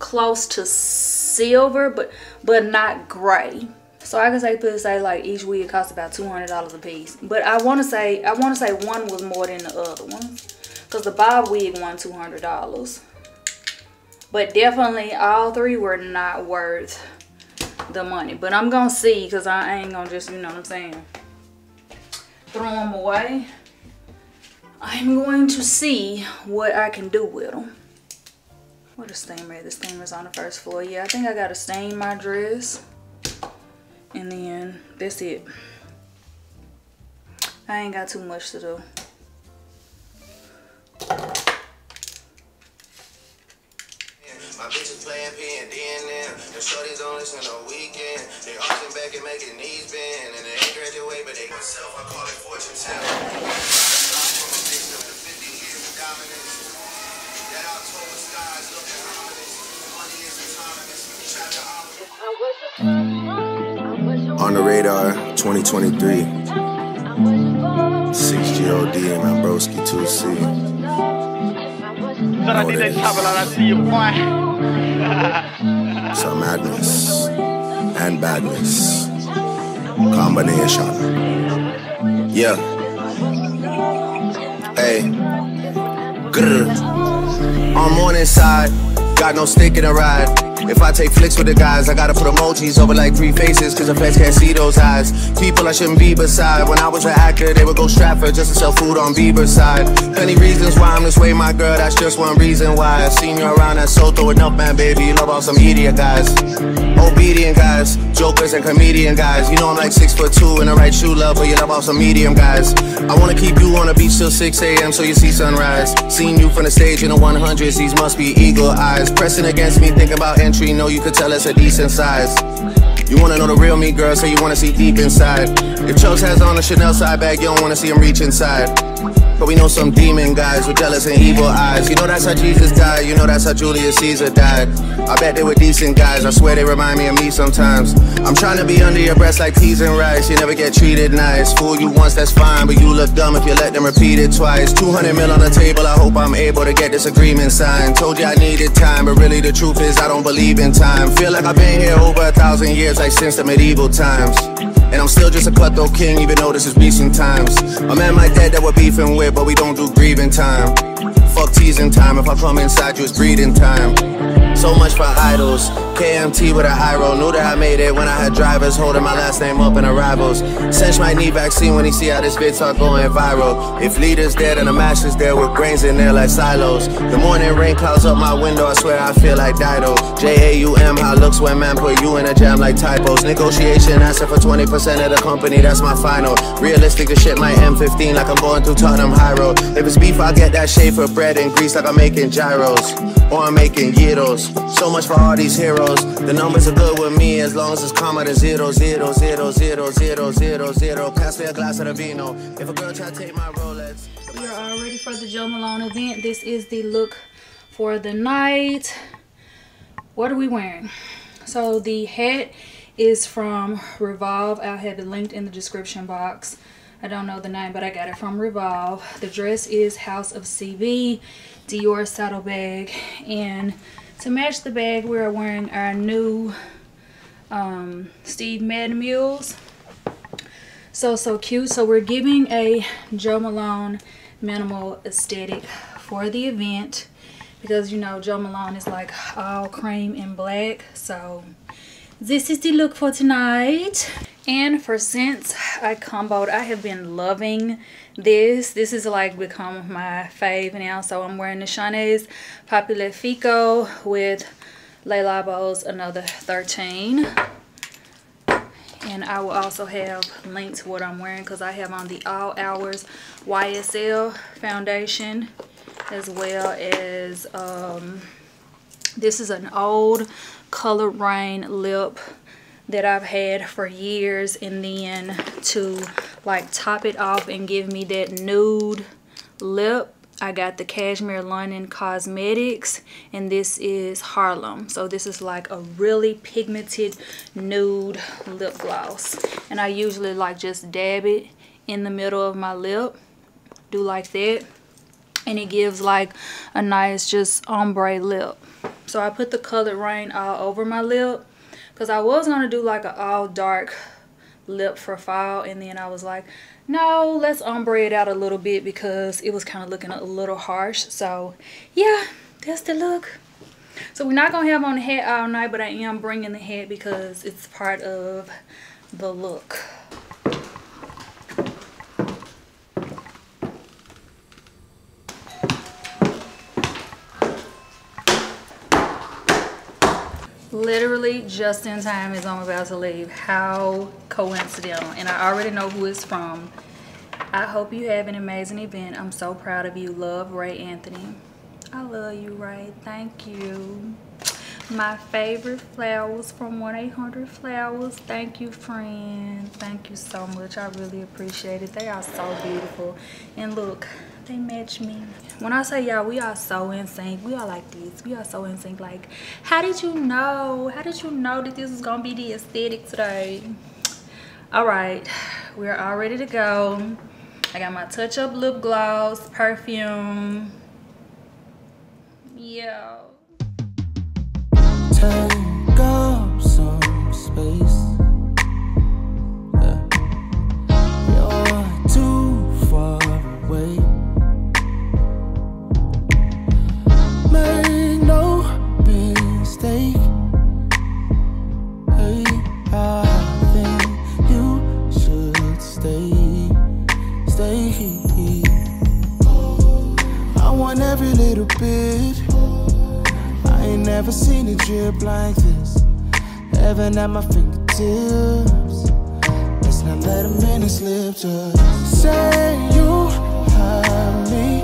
close to silver but but not gray. So I can say put say like each wig costs about $200 a piece. But I want to say I want to say one was more than the other one because the bob wig won $200 but definitely all three were not worth the money but i'm gonna see because i ain't gonna just you know what i'm saying throw them away i'm going to see what i can do with them What a steamer? The steamer's on the first floor. Yeah, I think I gotta stain my dress. And then that's it. I ain't got too much to do. Bitches and D and M. The shorties don't listen on weekend. They often back and making knees bend. And they ain't graduate, but they myself. I call it fortune On the radar, 2023. 6GOD and my broski 2C. Know this. Some madness and badness. Combination. Yeah. Hey. Grr. On morning side, got no stick in the ride. If I take flicks with the guys, I gotta put emojis over like three faces, cause the feds can't see those eyes. People I shouldn't be beside. When I was an actor, they would go Stratford just to sell food on Bieber's side. Plenty reasons why I'm this way, my girl, that's just one reason why. I seen you around that soul throwing up, man, baby. Love all some idiot guys. Obedient guys, jokers and comedian guys. You know I'm like six foot two in the right shoe love, but you love all some medium guys. I wanna keep you on the beach till 6 a.m. so you see sunrise. Seen you from the stage in the 100s, these must be eagle eyes. Pressing against me, thinking about entry, know you could tell it's a decent size. You wanna know the real me, girl, so you wanna see deep inside. If Chokes has on a Chanel side bag, you don't wanna see him reach inside. But we know some demon guys with jealous and evil eyes. You know that's how Jesus died, you know that's how Julius Caesar died. I bet they were decent guys, I swear they remind me of me sometimes. I'm trying to be under your breast like peas and rice, you never get treated nice. Fool you once, that's fine, but you look dumb if you let them repeat it twice. 200 mil on the table, I hope I'm able to get this agreement signed. Told you I needed time, but really the truth is I don't believe in time. Feel like I've been here over a thousand years, like since the medieval times. And I'm still just a cutthroat king, even though this is recent times. A man like that that we're beefing with, but we don't do grieving time. Fuck teasing time, if I come inside you, it's breathing time. So much for idols. KMT with a high roll. Knew that I made it when I had drivers holding my last name up in arrivals. Cench might need vaccine when he see how this vid are going viral. If leaders dead and the masters there with grains in there like silos. The morning rain clouds up my window, I swear I feel like Dido. J-A-U-M, how it looks when man put you in a jam like typos. Negotiation asking for 20% of the company, that's my final. Realistic, the shit might M15 like I'm going through Tottenham High Road. If it's beef, I get that shade for bread and grease like I'm making gyros. Or I'm making gyros. So much for all these heroes. The numbers are good with me as long as it's comma to zero, zero, zero, zero, zero, zero, zero. Pass me a glass of the vino. If a girl try to take my Rolex. We are all ready for the Jo Malone event. This is the look for the night. What are we wearing? So the hat is from Revolve. I'll have it linked in the description box. I don't know the name, but I got it from Revolve. The dress is House of CB, Dior saddlebag, and to match the bag, we are wearing our new um, Steve Madden Mules. So, so cute. So we're giving a Jo Malone minimal aesthetic for the event because, you know, Jo Malone is like all cream and black. So this is the look for tonight. And for scents, I comboed. I have been loving this. This is like become my fave now. So I'm wearing the Shawnee's Papilefiko with Le Labo's Another 13. And I will also have links to what I'm wearing because I have on the All Hours YSL foundation as well as um, this is an old Color Rain lip that I've had for years and then to like top it off and give me that nude lip I got the Cashmere London Cosmetics and this is Harlem. So this is like a really pigmented nude lip gloss. And I usually like just dab it in the middle of my lip. Do like that. And it gives like a nice just ombre lip. So I put the Colored Rain all over my lip. Because I was going to do like an all dark lip for fall. And then I was like, no let's ombre it out a little bit because it was kind of looking a little harsh so yeah that's the look so we're not gonna have on the hat all night but i am bringing the hat because it's part of the look literally just in time as I'm about to leave. How coincidental. And I already know who it's from. I hope you have an amazing event. I'm so proud of you. Love, Ray Anthony. I love you, Ray. Thank you. My favorite flowers from 1-800-Flowers. Thank you, friend. Thank you so much. I really appreciate it. They are so beautiful. And look, they match me. When i say y'all we are so in sync. We are like this. We are so in sync. Like how did you know? How did you know that this is gonna be the aesthetic today? All right we're all ready to go. I got my touch up lip gloss perfume. Yeah little bit. I ain't never seen a drip like this. Heaven at my fingertips. Let's not let a minute slip. Just say you have me.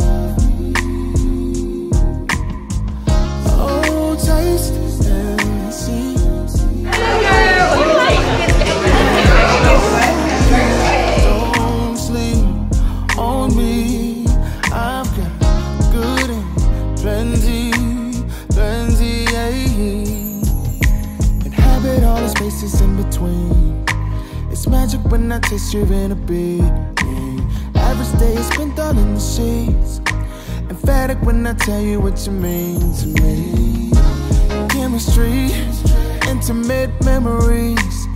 Oh, taste your inner being. Average day is spent all in the sheets. Emphatic when I tell you what you mean to me. Chemistry, intimate memories.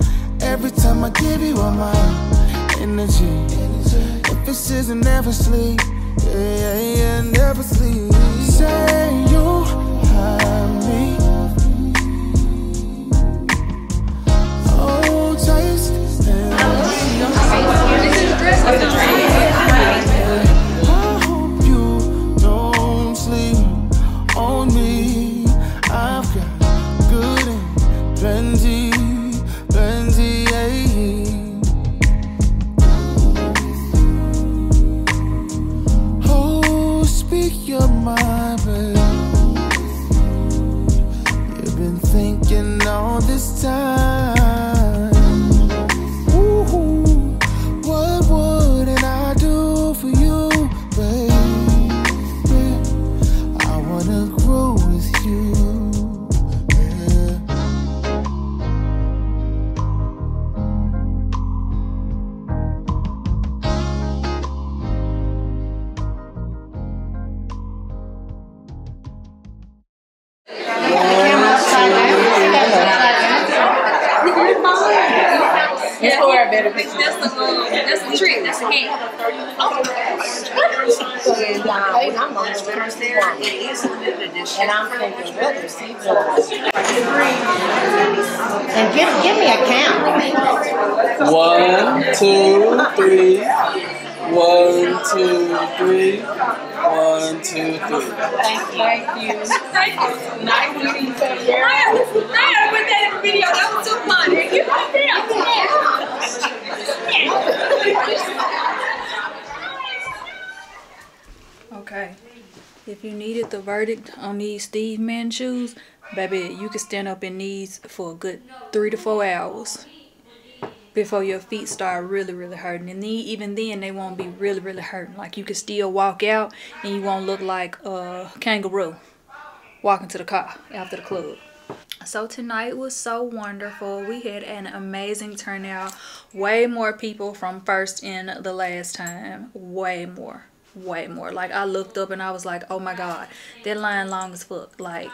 Every time I give you all my energy. Emphasis and never sleep. Yeah, yeah, yeah, never sleep. Say you I you can stand up in these for a good three to four hours before your feet start really, really hurting. And then, even then, they won't be really, really hurting. Like you can still walk out and you won't look like a kangaroo walking to the car after the club. So tonight was so wonderful. We had an amazing turnout. Way more people from first in the last time. Way more. Way more. Like I looked up and I was like, oh my God. That line long as fuck. Like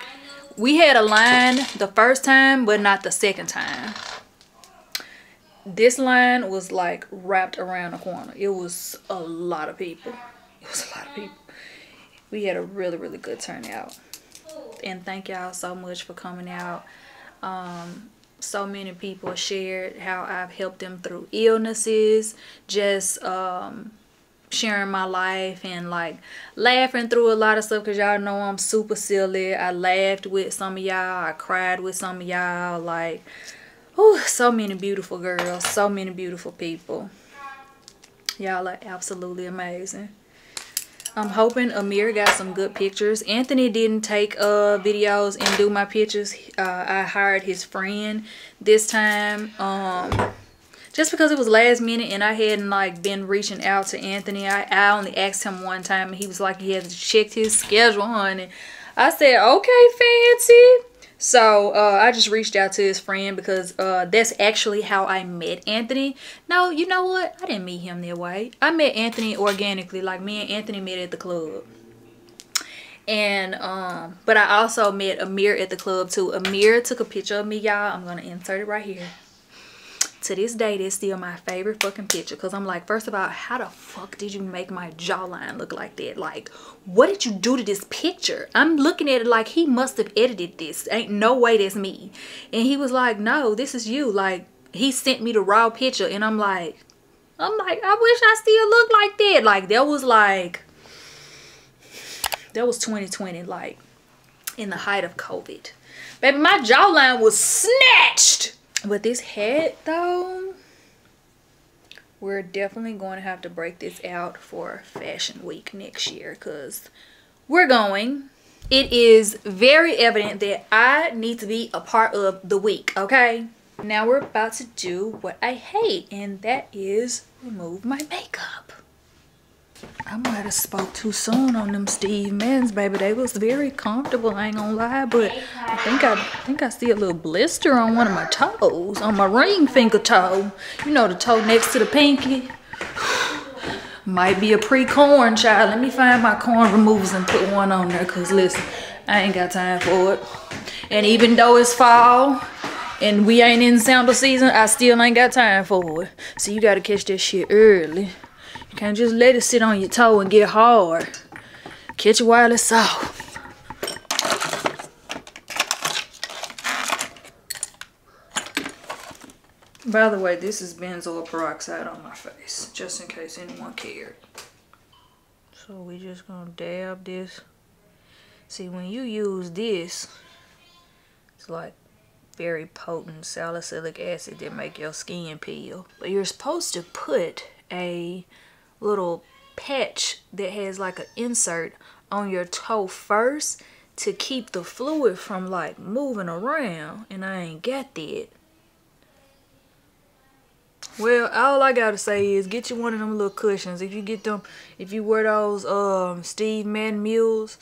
we had a line the first time, but not the second time. This line was like wrapped around the corner. It was a lot of people. It was a lot of people. We had a really, really good turnout and thank y'all so much for coming out um so many people shared how i've helped them through illnesses just um sharing my life and like laughing through a lot of stuff because y'all know I'm super silly. I laughed with some of y'all. I cried with some of y'all. Like, oh, so many beautiful girls. So many beautiful people. Y'all are absolutely amazing. I'm hoping Amir got some good pictures. Anthony didn't take uh videos and do my pictures. Uh, I hired his friend this time. Um, just because it was last minute and I hadn't like been reaching out to Anthony. I, I only asked him one time and he was like he had to check his schedule on it. I said, okay, fancy. So uh, I just reached out to his friend because uh, that's actually how I met Anthony. No, you know what? I didn't meet him that way. I met Anthony organically. Like me and Anthony met at the club. And um, but I also met Amir at the club too. Amir took a picture of me, y'all. I'm gonna insert it right here to this day that's still my favorite fucking picture because i'm like first of all how the fuck did you make my jawline look like that? Like what did you do to this picture? I'm looking at it like he must have edited this. Ain't no way that's me. And he was like no this is you. Like he sent me the raw picture and i'm like i'm like i wish i still looked like that. Like that was like that was 2020 like in the height of covid. Baby my jawline was snatched with this head though, we're definitely going to have to break this out for fashion week next year because we're going. It is very evident that I need to be a part of the week, okay? Now we're about to do what I hate and that is remove my makeup. I might have spoke too soon on them Steve Maddens, baby. They was very comfortable, I ain't gonna lie, but I think I, I think I see a little blister on one of my toes, on my ring finger toe. You know the toe next to the pinky. Might be a pre-corn child. Let me find my corn removers and put one on there, cause listen, I ain't got time for it. And even though it's fall, and we ain't in sample season, I still ain't got time for it. So you gotta catch that shit early. Can't just let it sit on your toe and get hard. Catch it while it's soft. By the way, this is benzoyl peroxide on my face, just in case anyone cared. So we just gonna dab this. See, when you use this, it's like very potent salicylic acid that make your skin peel. But you're supposed to put a little patch that has like an insert on your toe first to keep the fluid from like moving around and I ain't got that. Well, all I gotta say is get you one of them little cushions. If you get them, if you wear those um Steve Madden mules,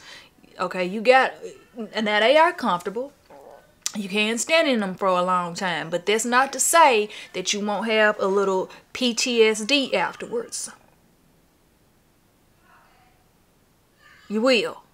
okay, you got, and now they are comfortable. You can stand in them for a long time, but that's not to say that you won't have a little PTSD afterwards. You will.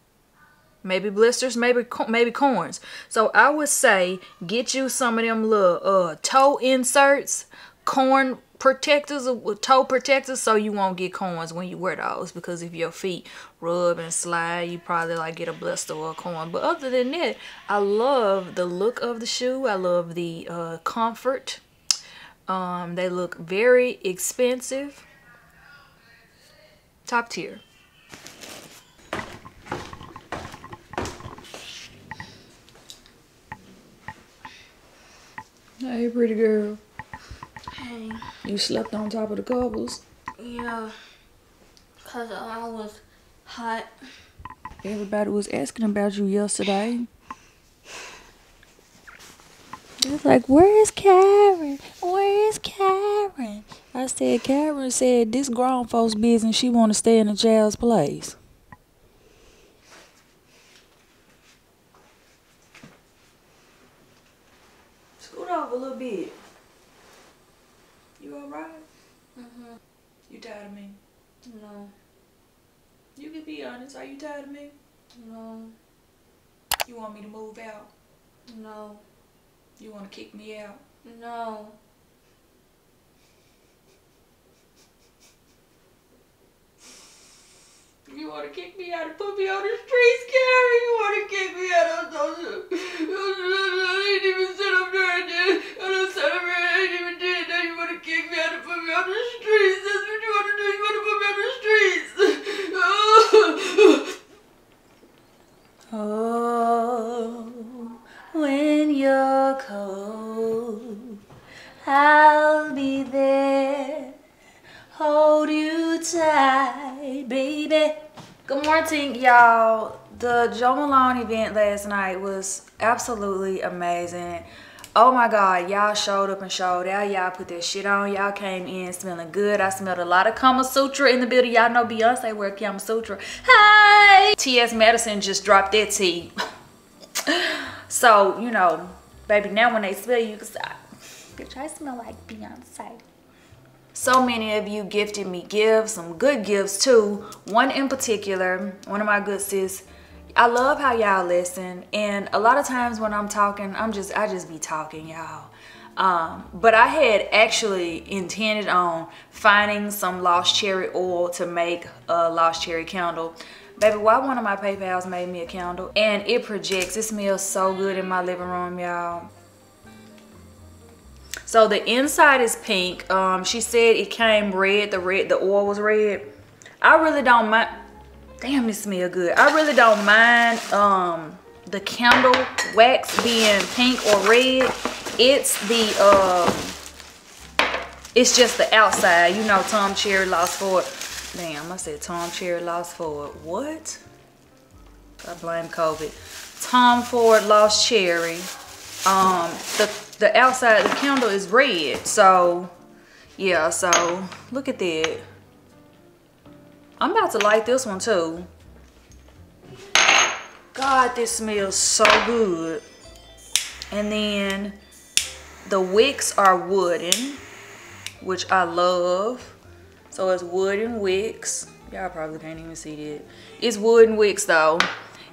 Maybe blisters, maybe maybe corns. So I would say get you some of them little uh, toe inserts, corn protectors, with toe protectors, so you won't get corns when you wear those. Because if your feet rub and slide, you probably like get a blister or a corn. But other than that, I love the look of the shoe. I love the uh, comfort. Um, they look very expensive. Top tier. Hey, pretty girl. Hey. You slept on top of the cobbles. Yeah. Because I was hot. Everybody was asking about you yesterday. They was like, where is Karen? Where is Karen? I said, Karen said this grown folks business. She want to stay in a child's place. Scoot over a little bit. You alright? Mm-hmm. You tired of me? No. You can be honest. Are you tired of me? No. You want me to move out? No. You want to kick me out? No. You want to kick me out and put me on the streets, Gary? You want to kick me out of those? I didn't even sit up there and did. I don't sit up there I didn't even did. Now you want to kick me out and put me on the streets? That's what you want to do. You want to put me on the streets? Oh, oh when you're cold, I'll be there Hold you tight, baby. Good morning, y'all. The Jo Malone event last night was absolutely amazing. Oh my God, y'all showed up and showed out. Y'all put that shit on. Y'all came in smelling good. I smelled a lot of Kama Sutra in the building. Y'all know Beyonce wear Kama Sutra. Hey! T.S. Madison just dropped that tea. so, you know, baby, now when they smell you, you can bitch, I smell like Beyonce. So many of you gifted me gifts, some good gifts too. One in particular, one of my good sis, I love how y'all listen. And a lot of times when I'm talking, I'm just, I just be talking, y'all. Um, but I had actually intended on finding some lost cherry oil to make a lost cherry candle. Baby, why one of my PeyPals made me a candle and it projects. It smells so good in my living room, y'all. So the inside is pink. Um, she said it came red. The red, the oil was red. I really don't mind. Damn, it smell good. I really don't mind um, the candle wax being pink or red. It's the, um, it's just the outside. You know, Tom Cherry lost for. Damn, I said Tom Cherry lost for. What? I blame COVID. Tom Ford lost cherry. Um, the the outside the candle is red. So yeah, so look at that. I'm about to light this one too. God, this smells so good. And then the wicks are wooden, which I love. So it's wooden wicks. Y'all probably can't even see that. It's wooden wicks though.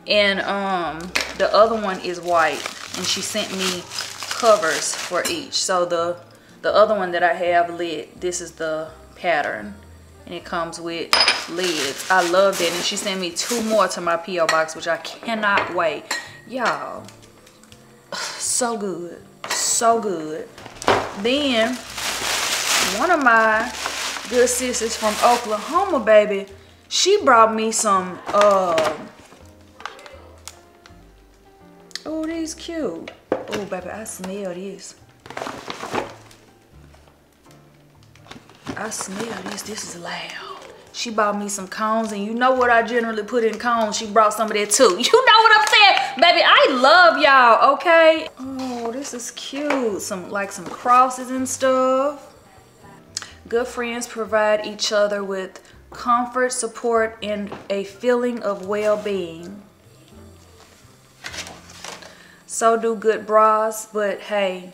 And um the other one is white. And she sent me covers for each. So the the other one that I have lit, this is the pattern. And it comes with lids. I love that. And she sent me two more to my P.O. box, which I cannot wait. Y'all, so good. So good. Then, one of my good sisters from Oklahoma, baby, she brought me some, uh, oh, these cute. Oh, baby, I smell this. I smell this. This is loud. She bought me some cones, and you know what I generally put in cones. She brought some of that too. You know what I'm saying? Baby, I love y'all, okay? Oh, this is cute. Some, like some crosses and stuff. Good friends provide each other with comfort, support, and a feeling of well-being. So do good bras, but hey,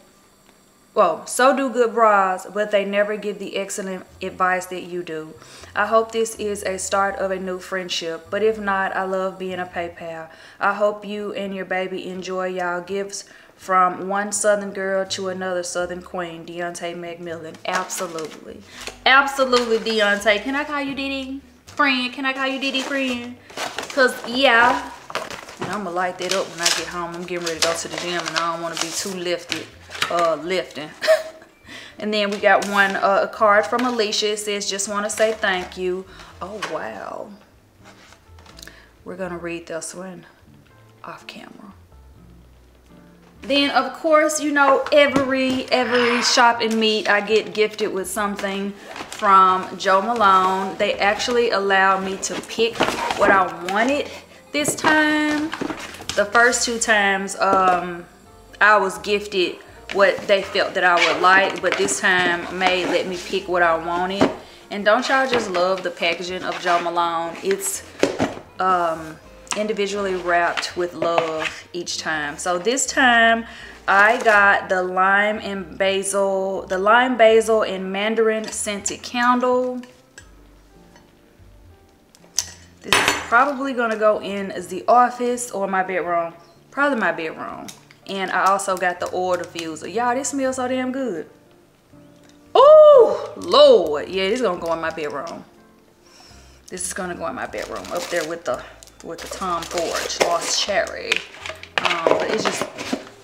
well, so do good bras, but they never give the excellent advice that you do. I hope this is a start of a new friendship, but if not, I love being a PeyPal. I hope you and your baby enjoy y'all gifts from one Southern girl to another Southern queen, Deontay McMillan. Absolutely. Absolutely, Deontay. Can I call you Diddy? Friend, can I call you Diddy friend? Because, yeah, I'm to light that up when I get home. I'm getting ready to go to the gym and I don't want to be too lifted, uh, lifting. and then we got one, uh, a card from Alicia. It says, just want to say thank you. Oh, wow. We're to read this one off camera. Then, of course, you know, every, every shop and meet, I get gifted with something from Jo Malone. They actually allowed me to pick what I wanted this time. The first two times, um, I was gifted what they felt that I would like, but this time May let me pick what I wanted. And don't y'all just love the packaging of Jo Malone? It's um, individually wrapped with love each time. So this time I got the lime and basil, the lime basil and mandarin scented candle. This is probably gonna go in as the office or my bedroom. Probably my bedroom. And I also got the oil diffuser. Y'all, this smells so damn good. Oh, Lord. Yeah, this is gonna go in my bedroom. This is gonna go in my bedroom up there with the with the Tom Ford Lost Cherry. Um, but it's just,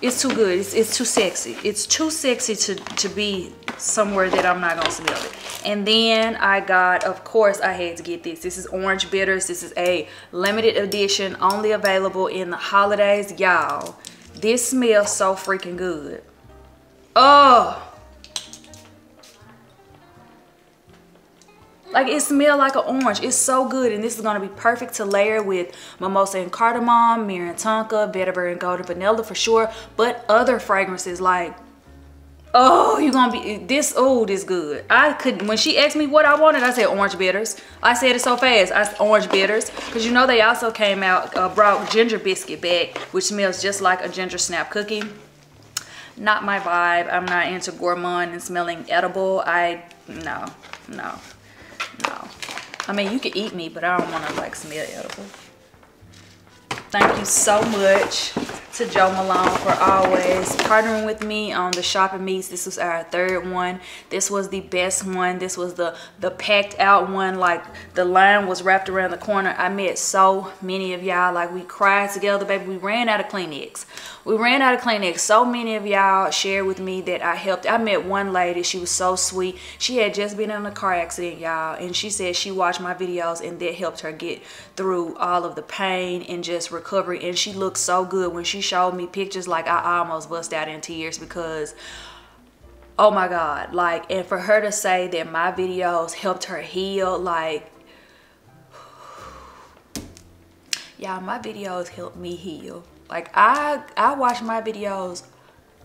it's too good. It's, it's too sexy. It's too sexy to, to be somewhere that I'm not gonna smell it. And then I got, of course, I had to get this. This is Orange Bitters. This is a limited edition, only available in the holidays. Y'all, This smells so freaking good. Oh. Like it smells like an orange. It's so good. And this is going to be perfect to layer with mimosa and cardamom, and tonka, vetiver and golden vanilla for sure. But other fragrances like Oh, you're gonna be this. Oh, this good. I could when she asked me what I wanted, I said orange bitters. I said it so fast. I said orange bitters because you know they also came out uh, brought ginger biscuit back, which smells just like a ginger snap cookie. Not my vibe. I'm not into gourmand and smelling edible. I no no no. I mean you can eat me, but I don't want to like smell edible. Thank you so much to Jo Malone for always partnering with me on the shopping meets. This was our third one. This was the best one. This was the the packed out one. Like the line was wrapped around the corner. I met so many of y'all. Like we cried together, baby. We ran out of Kleenex. We ran out of Kleenex. So many of y'all shared with me that I helped. I met one lady. She was so sweet. She had just been in a car accident, y'all. And she said she watched my videos and that helped her get through all of the pain and just recovery. And she looked so good when she showed me pictures. Like I almost bust out in tears because oh my god like and for her to say that my videos helped her heal like y'all my videos helped me heal like i i watch my videos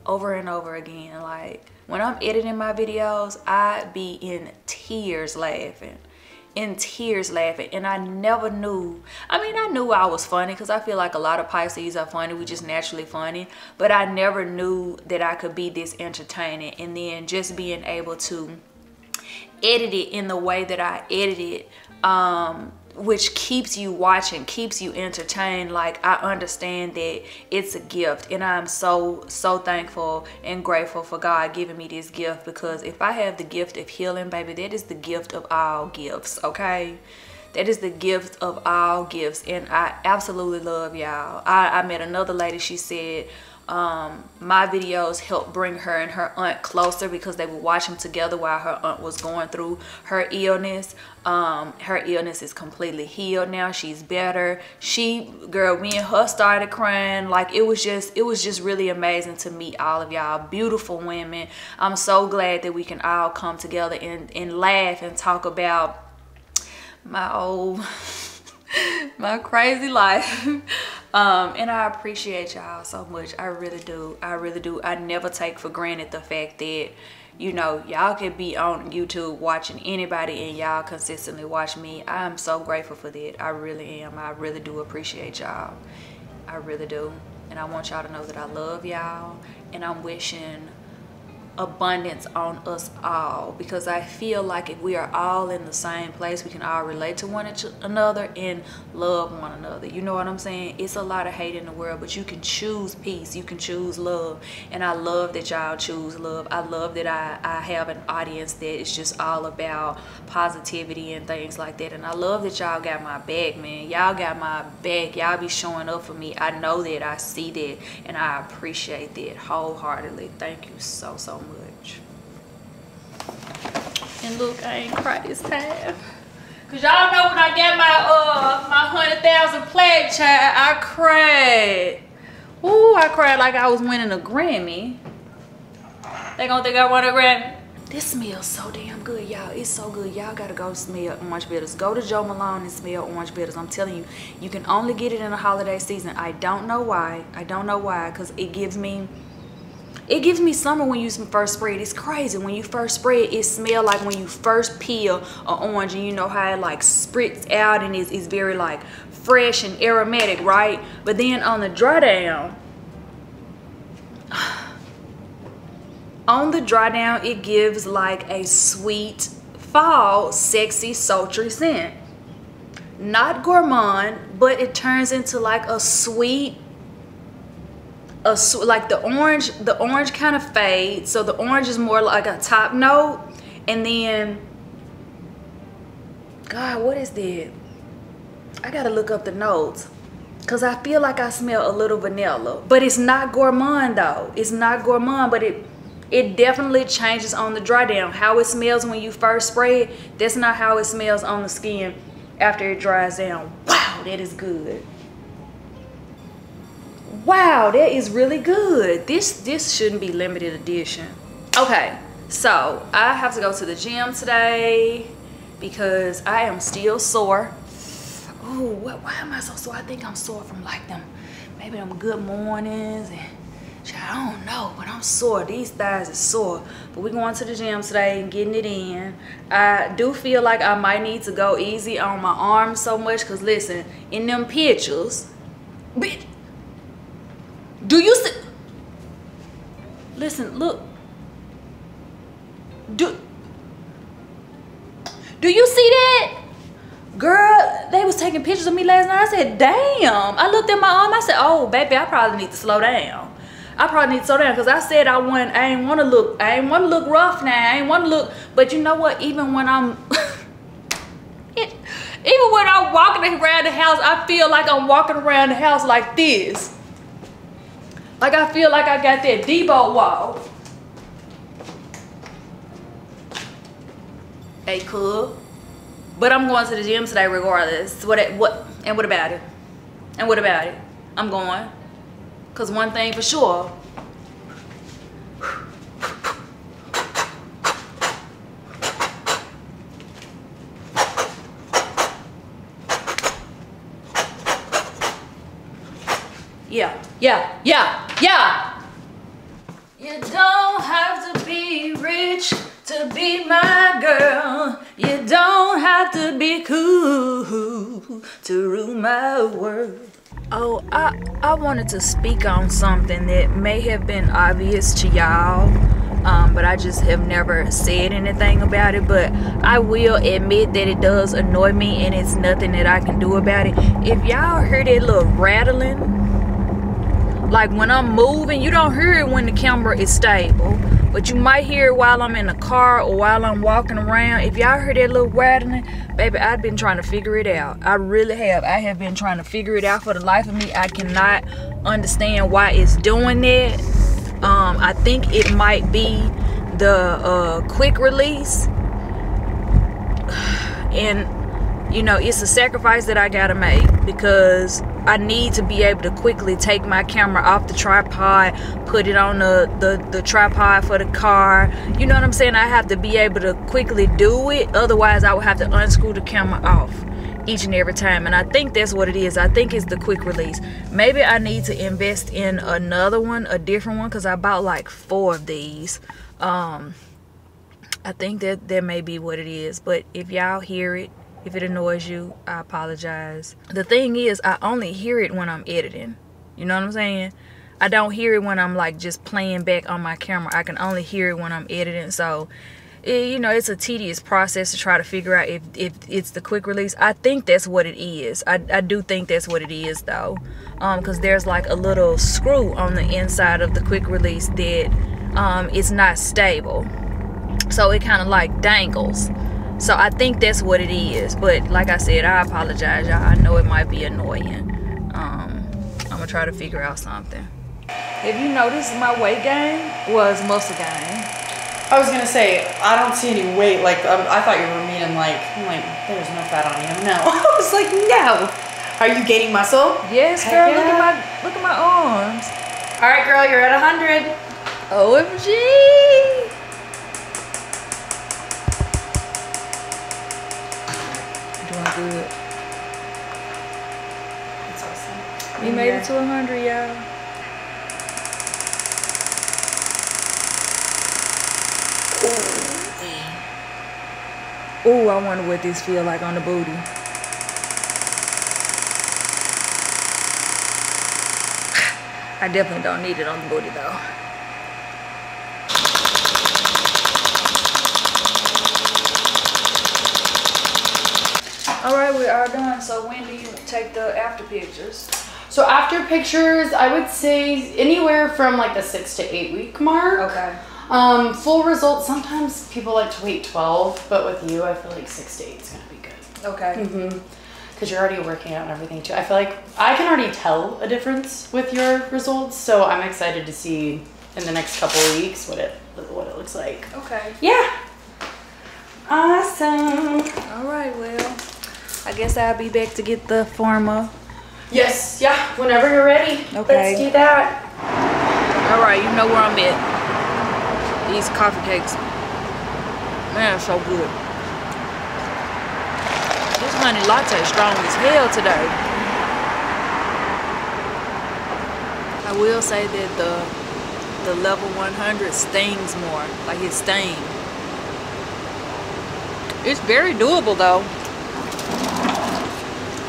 over and over again like when i'm editing my videos i be in tears laughing in tears laughing and i never knew i mean i knew i was funny because i feel like a lot of pisces are funny we just naturally funny but i never knew that i could be this entertaining and then just being able to edit it in the way that i edit it um which keeps you watching keeps you entertained. Like i understand that it's a gift and i'm so so thankful and grateful for god giving me this gift because if i have the gift of healing baby that is the gift of all gifts okay? That is the gift of all gifts and i absolutely love y'all. I, I met another lady she said um, my videos helped bring her and her aunt closer because they would watch them together while her aunt was going through her illness. Um, her illness is completely healed now. She's better. She girl me and her started crying. Like it was just it was just really amazing to meet all of y'all beautiful women. I'm so glad that we can all come together and, and laugh and talk about my old my crazy life. Um and i appreciate y'all so much. I really do. I really do. I never take for granted the fact that you know y'all can be on youtube watching anybody and y'all consistently watch me. I'm so grateful for that. I really am. I really do appreciate y'all. I really do. And i want y'all to know that i love y'all. And i'm wishing abundance on us all because I feel like if we are all in the same place we can all relate to one another and love one another. You know what I'm saying? It's a lot of hate in the world but you can choose peace. You can choose love. And I love that y'all choose love. I love that I, I have an audience that is just all about positivity and things like that. And I love that y'all got my back man. Y'all got my back. Y'all be showing up for me. I know that. I see that. And I appreciate that wholeheartedly. Thank you so so much and look, I ain't cried this time. Cause y'all know when I get my uh my hundred thousand plaque child, I cried. Ooh, I cried like I was winning a Grammy. They gonna think I won a Grammy. This smells so damn good, y'all. It's so good. Y'all gotta go smell orange bitters. Go to Jo Malone and smell orange bitters. I'm telling you, you can only get it in the holiday season. I don't know why. I don't know why, because it gives me it gives me summer when you first spray it. It's crazy. When you first spray it, it smells like when you first peel an orange and you know how it like spritz out and it's, it's very like fresh and aromatic, right? But then on the dry down, on the dry down, it gives like a sweet fall, sexy, sultry scent. Not gourmand, but it turns into like a sweet, a like the orange the orange kind of fades so the orange is more like a top note and then god what is that i gotta look up the notes because i feel like i smell a little vanilla but it's not gourmand though it's not gourmand but it it definitely changes on the dry down. How it smells when you first spray it that's not how it smells on the skin after it dries down. Wow that is good Wow, that is really good. This this shouldn't be limited edition. Okay, so I have to go to the gym today because I am still sore. Oh, what, why am I so sore? I think I'm sore from like them, maybe them good mornings and I don't know, but I'm sore. These thighs are sore. But we're going to the gym today and getting it in. I do feel like I might need to go easy on my arms so much because listen, in them pictures, bitch, do you see? Listen, look. Do Do you see that? Girl, they was taking pictures of me last night. I said, damn. I looked at my arm. I said, oh, baby, I probably need to slow down. I probably need to slow down because I said I want I ain't want to look I ain't want to look rough now. I ain't want to look. But you know what? Even when I'm even when I'm walking around the house, I feel like I'm walking around the house like this. Like I feel like I got that Debo wall. Hey, cool. But I'm going to the gym today regardless. What? What? And what about it? And what about it? I'm going. Cause one thing for sure. Yeah, yeah, yeah, yeah. You don't have to be rich to be my girl. You don't have to be cool to rule my world. Oh, I, wanted to speak on something that may have been obvious to y'all, um, but I just have never said anything about it. But I will admit that it does annoy me, and it's nothing that I can do about it. If y'all hear that little rattling, like when I'm moving, you don't hear it when the camera is stable but you might hear it while I'm in the car or while I'm walking around. If y'all heard that little rattling, baby, I've been trying to figure it out. I really have. I have been trying to figure it out for the life of me. I cannot understand why it's doing that. Um, I think it might be the uh, quick release. And you know, it's a sacrifice that I gotta make because I need to be able to quickly take my camera off the tripod, put it on the, the, the tripod for the car. You know what I'm saying? I have to be able to quickly do it. Otherwise, I would have to unscrew the camera off each and every time. And I think that's what it is. I think it's the quick release. Maybe I need to invest in another one, a different one, because I bought like four of these. Um, I think that that may be what it is. But if y'all hear it, if it annoys you, I apologize. The thing is, I only hear it when I'm editing. You know what I'm saying? I don't hear it when I'm like just playing back on my camera. I can only hear it when I'm editing. So, it, you know, it's a tedious process to try to figure out if, if it's the quick release. I think that's what it is. I, I do think that's what it is though. Because um, there's like a little screw on the inside of the quick release that um, it's not stable. So it kind of like dangles. So I think that's what it is. But like I said, I apologize, y'all. I know it might be annoying. Um, I'm gonna try to figure out something. If you noticed, my weight gain was muscle gain. I was gonna say I don't see any weight. Like um, I thought you were meaning like I'm like there's no fat on you. No, I was like no. Are you gaining muscle? Yes, girl. Yeah. Look at my look at my arms. All right, girl. You're at hundred. OMG. Good. That's awesome. We made it to 100, y'all. Ooh, I wonder what this feel like on the booty. I definitely don't need it on the booty though. All right, we are done. So when do you take the after pictures? So after pictures, I would say anywhere from like the six to eight week mark. Okay. Um, full results, sometimes people like to wait 12, but with you, I feel like six to eight is going to be good. Okay. Mm-hmm. Because you're already working out and everything too. I feel like I can already tell a difference with your results, so I'm excited to see in the next couple of weeks what it what it looks like. Okay. Yeah. Awesome. All right, well. I guess I'll be back to get the Forma Yes, yeah, whenever you're ready. Okay. Let's do that. All right, you know where I'm at. These coffee cakes. Man, so good. This honey latte is strong as hell today. I will say that the the level 100 stings more. Like it stings. It's very doable though.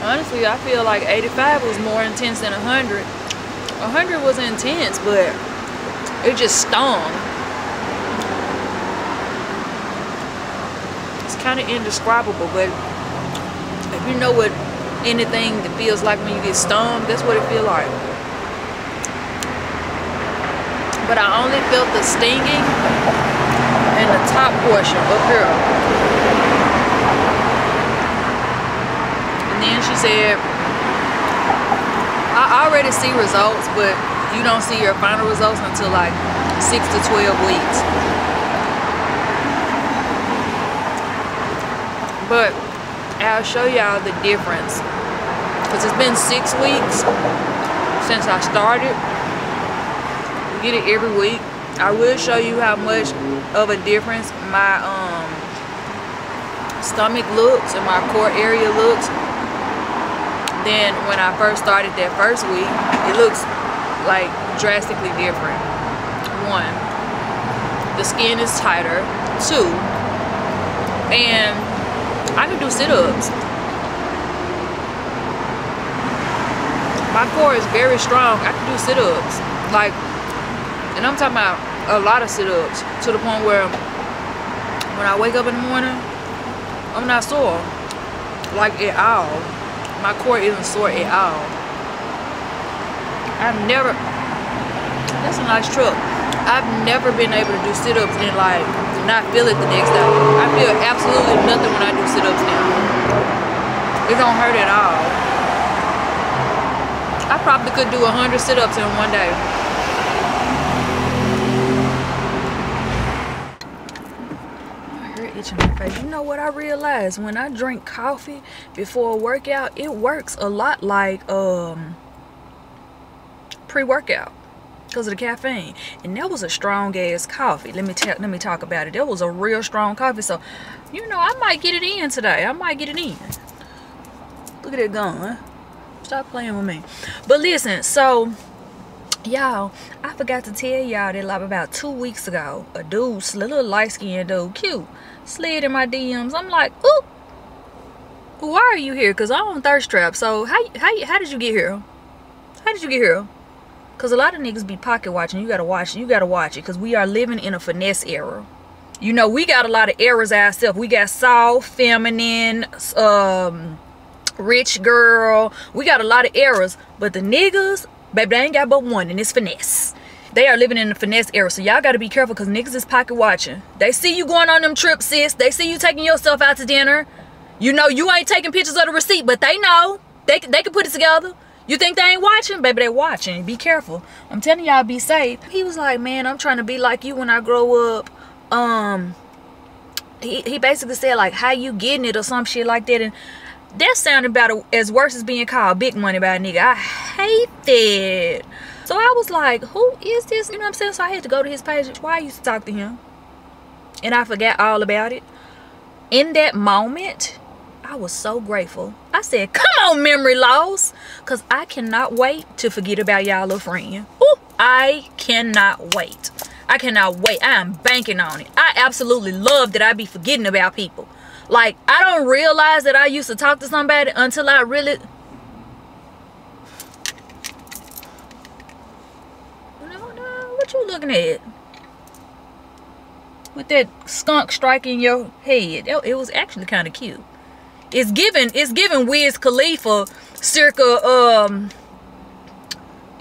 Honestly, I feel like 85 was more intense than 100. 100 was intense, but it just stung. It's kind of indescribable, but if you know what anything that feels like when you get stung, that's what it feels like. But I only felt the stinging in the top portion up here. Then she said, I already see results, but you don't see your final results until like 6 to 12 weeks. But I'll show y'all the difference. Because it's been six weeks since I started. We get it every week. I will show you how much of a difference my um, stomach looks and my core area looks then when I first started that first week, it looks like drastically different. One, the skin is tighter. Two, and I can do sit-ups. My core is very strong. I can do sit-ups. Like, and I'm talking about a lot of sit-ups to the point where when I wake up in the morning, I'm not sore. Like at all my core isn't sore at all. I've never, that's a nice truck. I've never been able to do sit-ups and like not feel it the next day. I feel absolutely nothing when I do sit-ups now. It don't hurt at all. I probably could do 100 sit-ups in one day. Itching my face. You know what I realized? When I drink coffee before a workout, it works a lot like um pre-workout because of the caffeine. And that was a strong ass coffee. Let me tell let me talk about it. That was a real strong coffee. So, you know, I might get it in today. I might get it in. Look at that gun. Stop playing with me. But listen, so y'all i forgot to tell y'all that like about two weeks ago a dude a little light-skinned dude cute slid in my dms i'm like ooh why are you here? Because i'm on thirst trap. So how, how, how did you get here? How did you get here? Because a lot of niggas be pocket watching. You gotta watch you gotta watch it because we are living in a finesse era. You know we got a lot of errors ourselves. We got soft feminine um rich girl. We got a lot of errors. But the niggas Baby, they ain't got but one, and it's finesse. They are living in the finesse era, so y'all gotta be careful because niggas is pocket watching. They see you going on them trips, sis. They see you taking yourself out to dinner. You know you ain't taking pictures of the receipt, but they know. They, they can put it together. You think they ain't watching? Baby, they watching. Be careful. I'm telling y'all, be safe. He was like, man, I'm trying to be like you when I grow up. Um, he, he basically said, like, how you getting it or some shit like that. And that sounded about as worse as being called big money by a nigga. I hate that. So I was like, who is this? You know what I'm saying? So I had to go to his page. Why I used to talk to him. And I forgot all about it. In that moment, I was so grateful. I said, come on, memory loss. Because I cannot wait to forget about y'all little friend. Ooh, I cannot wait. I cannot wait. I am banking on it. I absolutely love that I be forgetting about people. Like, I don't realize that I used to talk to somebody until I really... No, no, what you looking at? With that skunk striking your head. It was actually kind of cute. It's given, it's given Wiz Khalifa circa, um,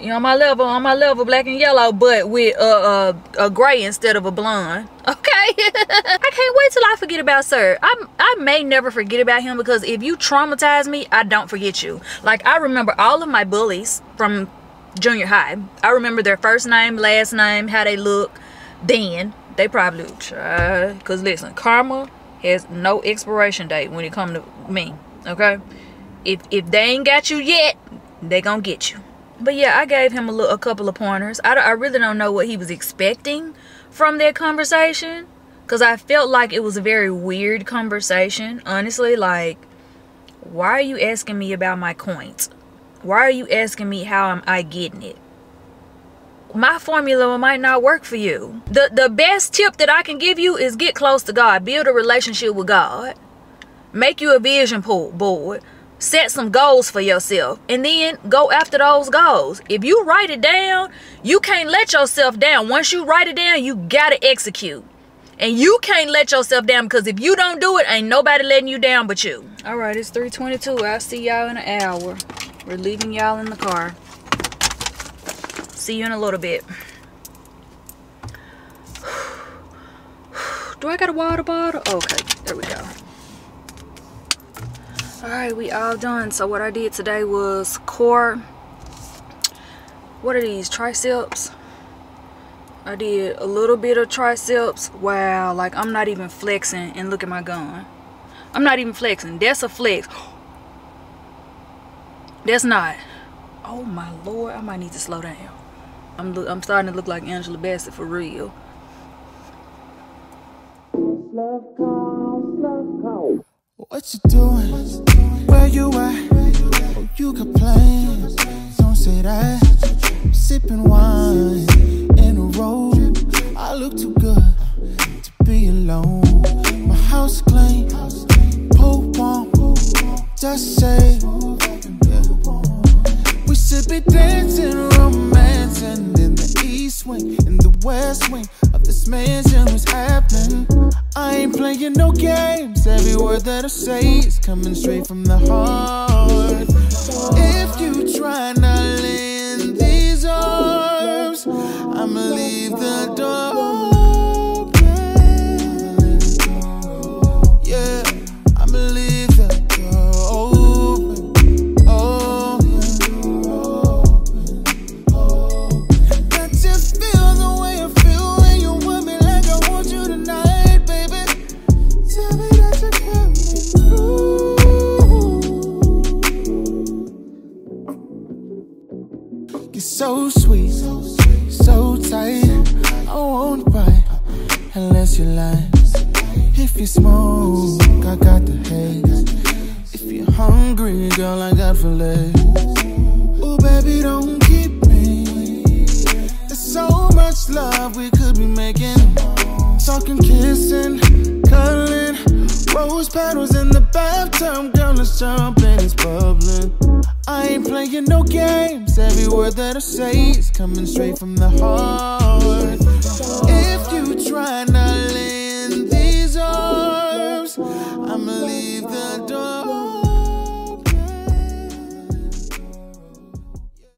you know, on my level, on my level, black and yellow, but with uh, a gray instead of a blonde. Okay, I can't wait till I forget about Sir. I I may never forget about him because if you traumatize me, I don't forget you. Like I remember all of my bullies from junior high. I remember their first name, last name, how they look. Then they probably try. Uh, Cause listen, karma has no expiration date when it comes to me. Okay, if if they ain't got you yet, they gonna get you. But yeah, I gave him a, little, a couple of pointers. I, I really don't know what he was expecting from that conversation. Because I felt like it was a very weird conversation. Honestly, like, why are you asking me about my coins? Why are you asking me how am I getting it? My formula might not work for you. The, the best tip that I can give you is get close to God. Build a relationship with God. Make you a vision board set some goals for yourself and then go after those goals if you write it down you can't let yourself down once you write it down you gotta execute and you can't let yourself down because if you don't do it ain't nobody letting you down but you all right it's 322 i'll see y'all in an hour we're leaving y'all in the car. See you in a little bit. Do i got a water bottle? Okay there we go. All right we all done. So what i did today was core what are these triceps? I did a little bit of triceps wow like i'm not even flexing and look at my gun. I'm not even flexing. That's a flex that's not oh my lord i might need to slow down i'm i'm starting to look like angela bassett for real love call, love call. What you doing? Where you at? Oh, you got plans. Don't say that. I'm sipping wine in a row. I look too good to be alone. My house clean, pool warm. Just say, yeah. We should be dancing, romancing in the east wing, in the west wing of this mansion. What's happening? I ain't playing no games. Every word that I say is coming straight from the heart. If you try not in these arms, I'ma leave the door.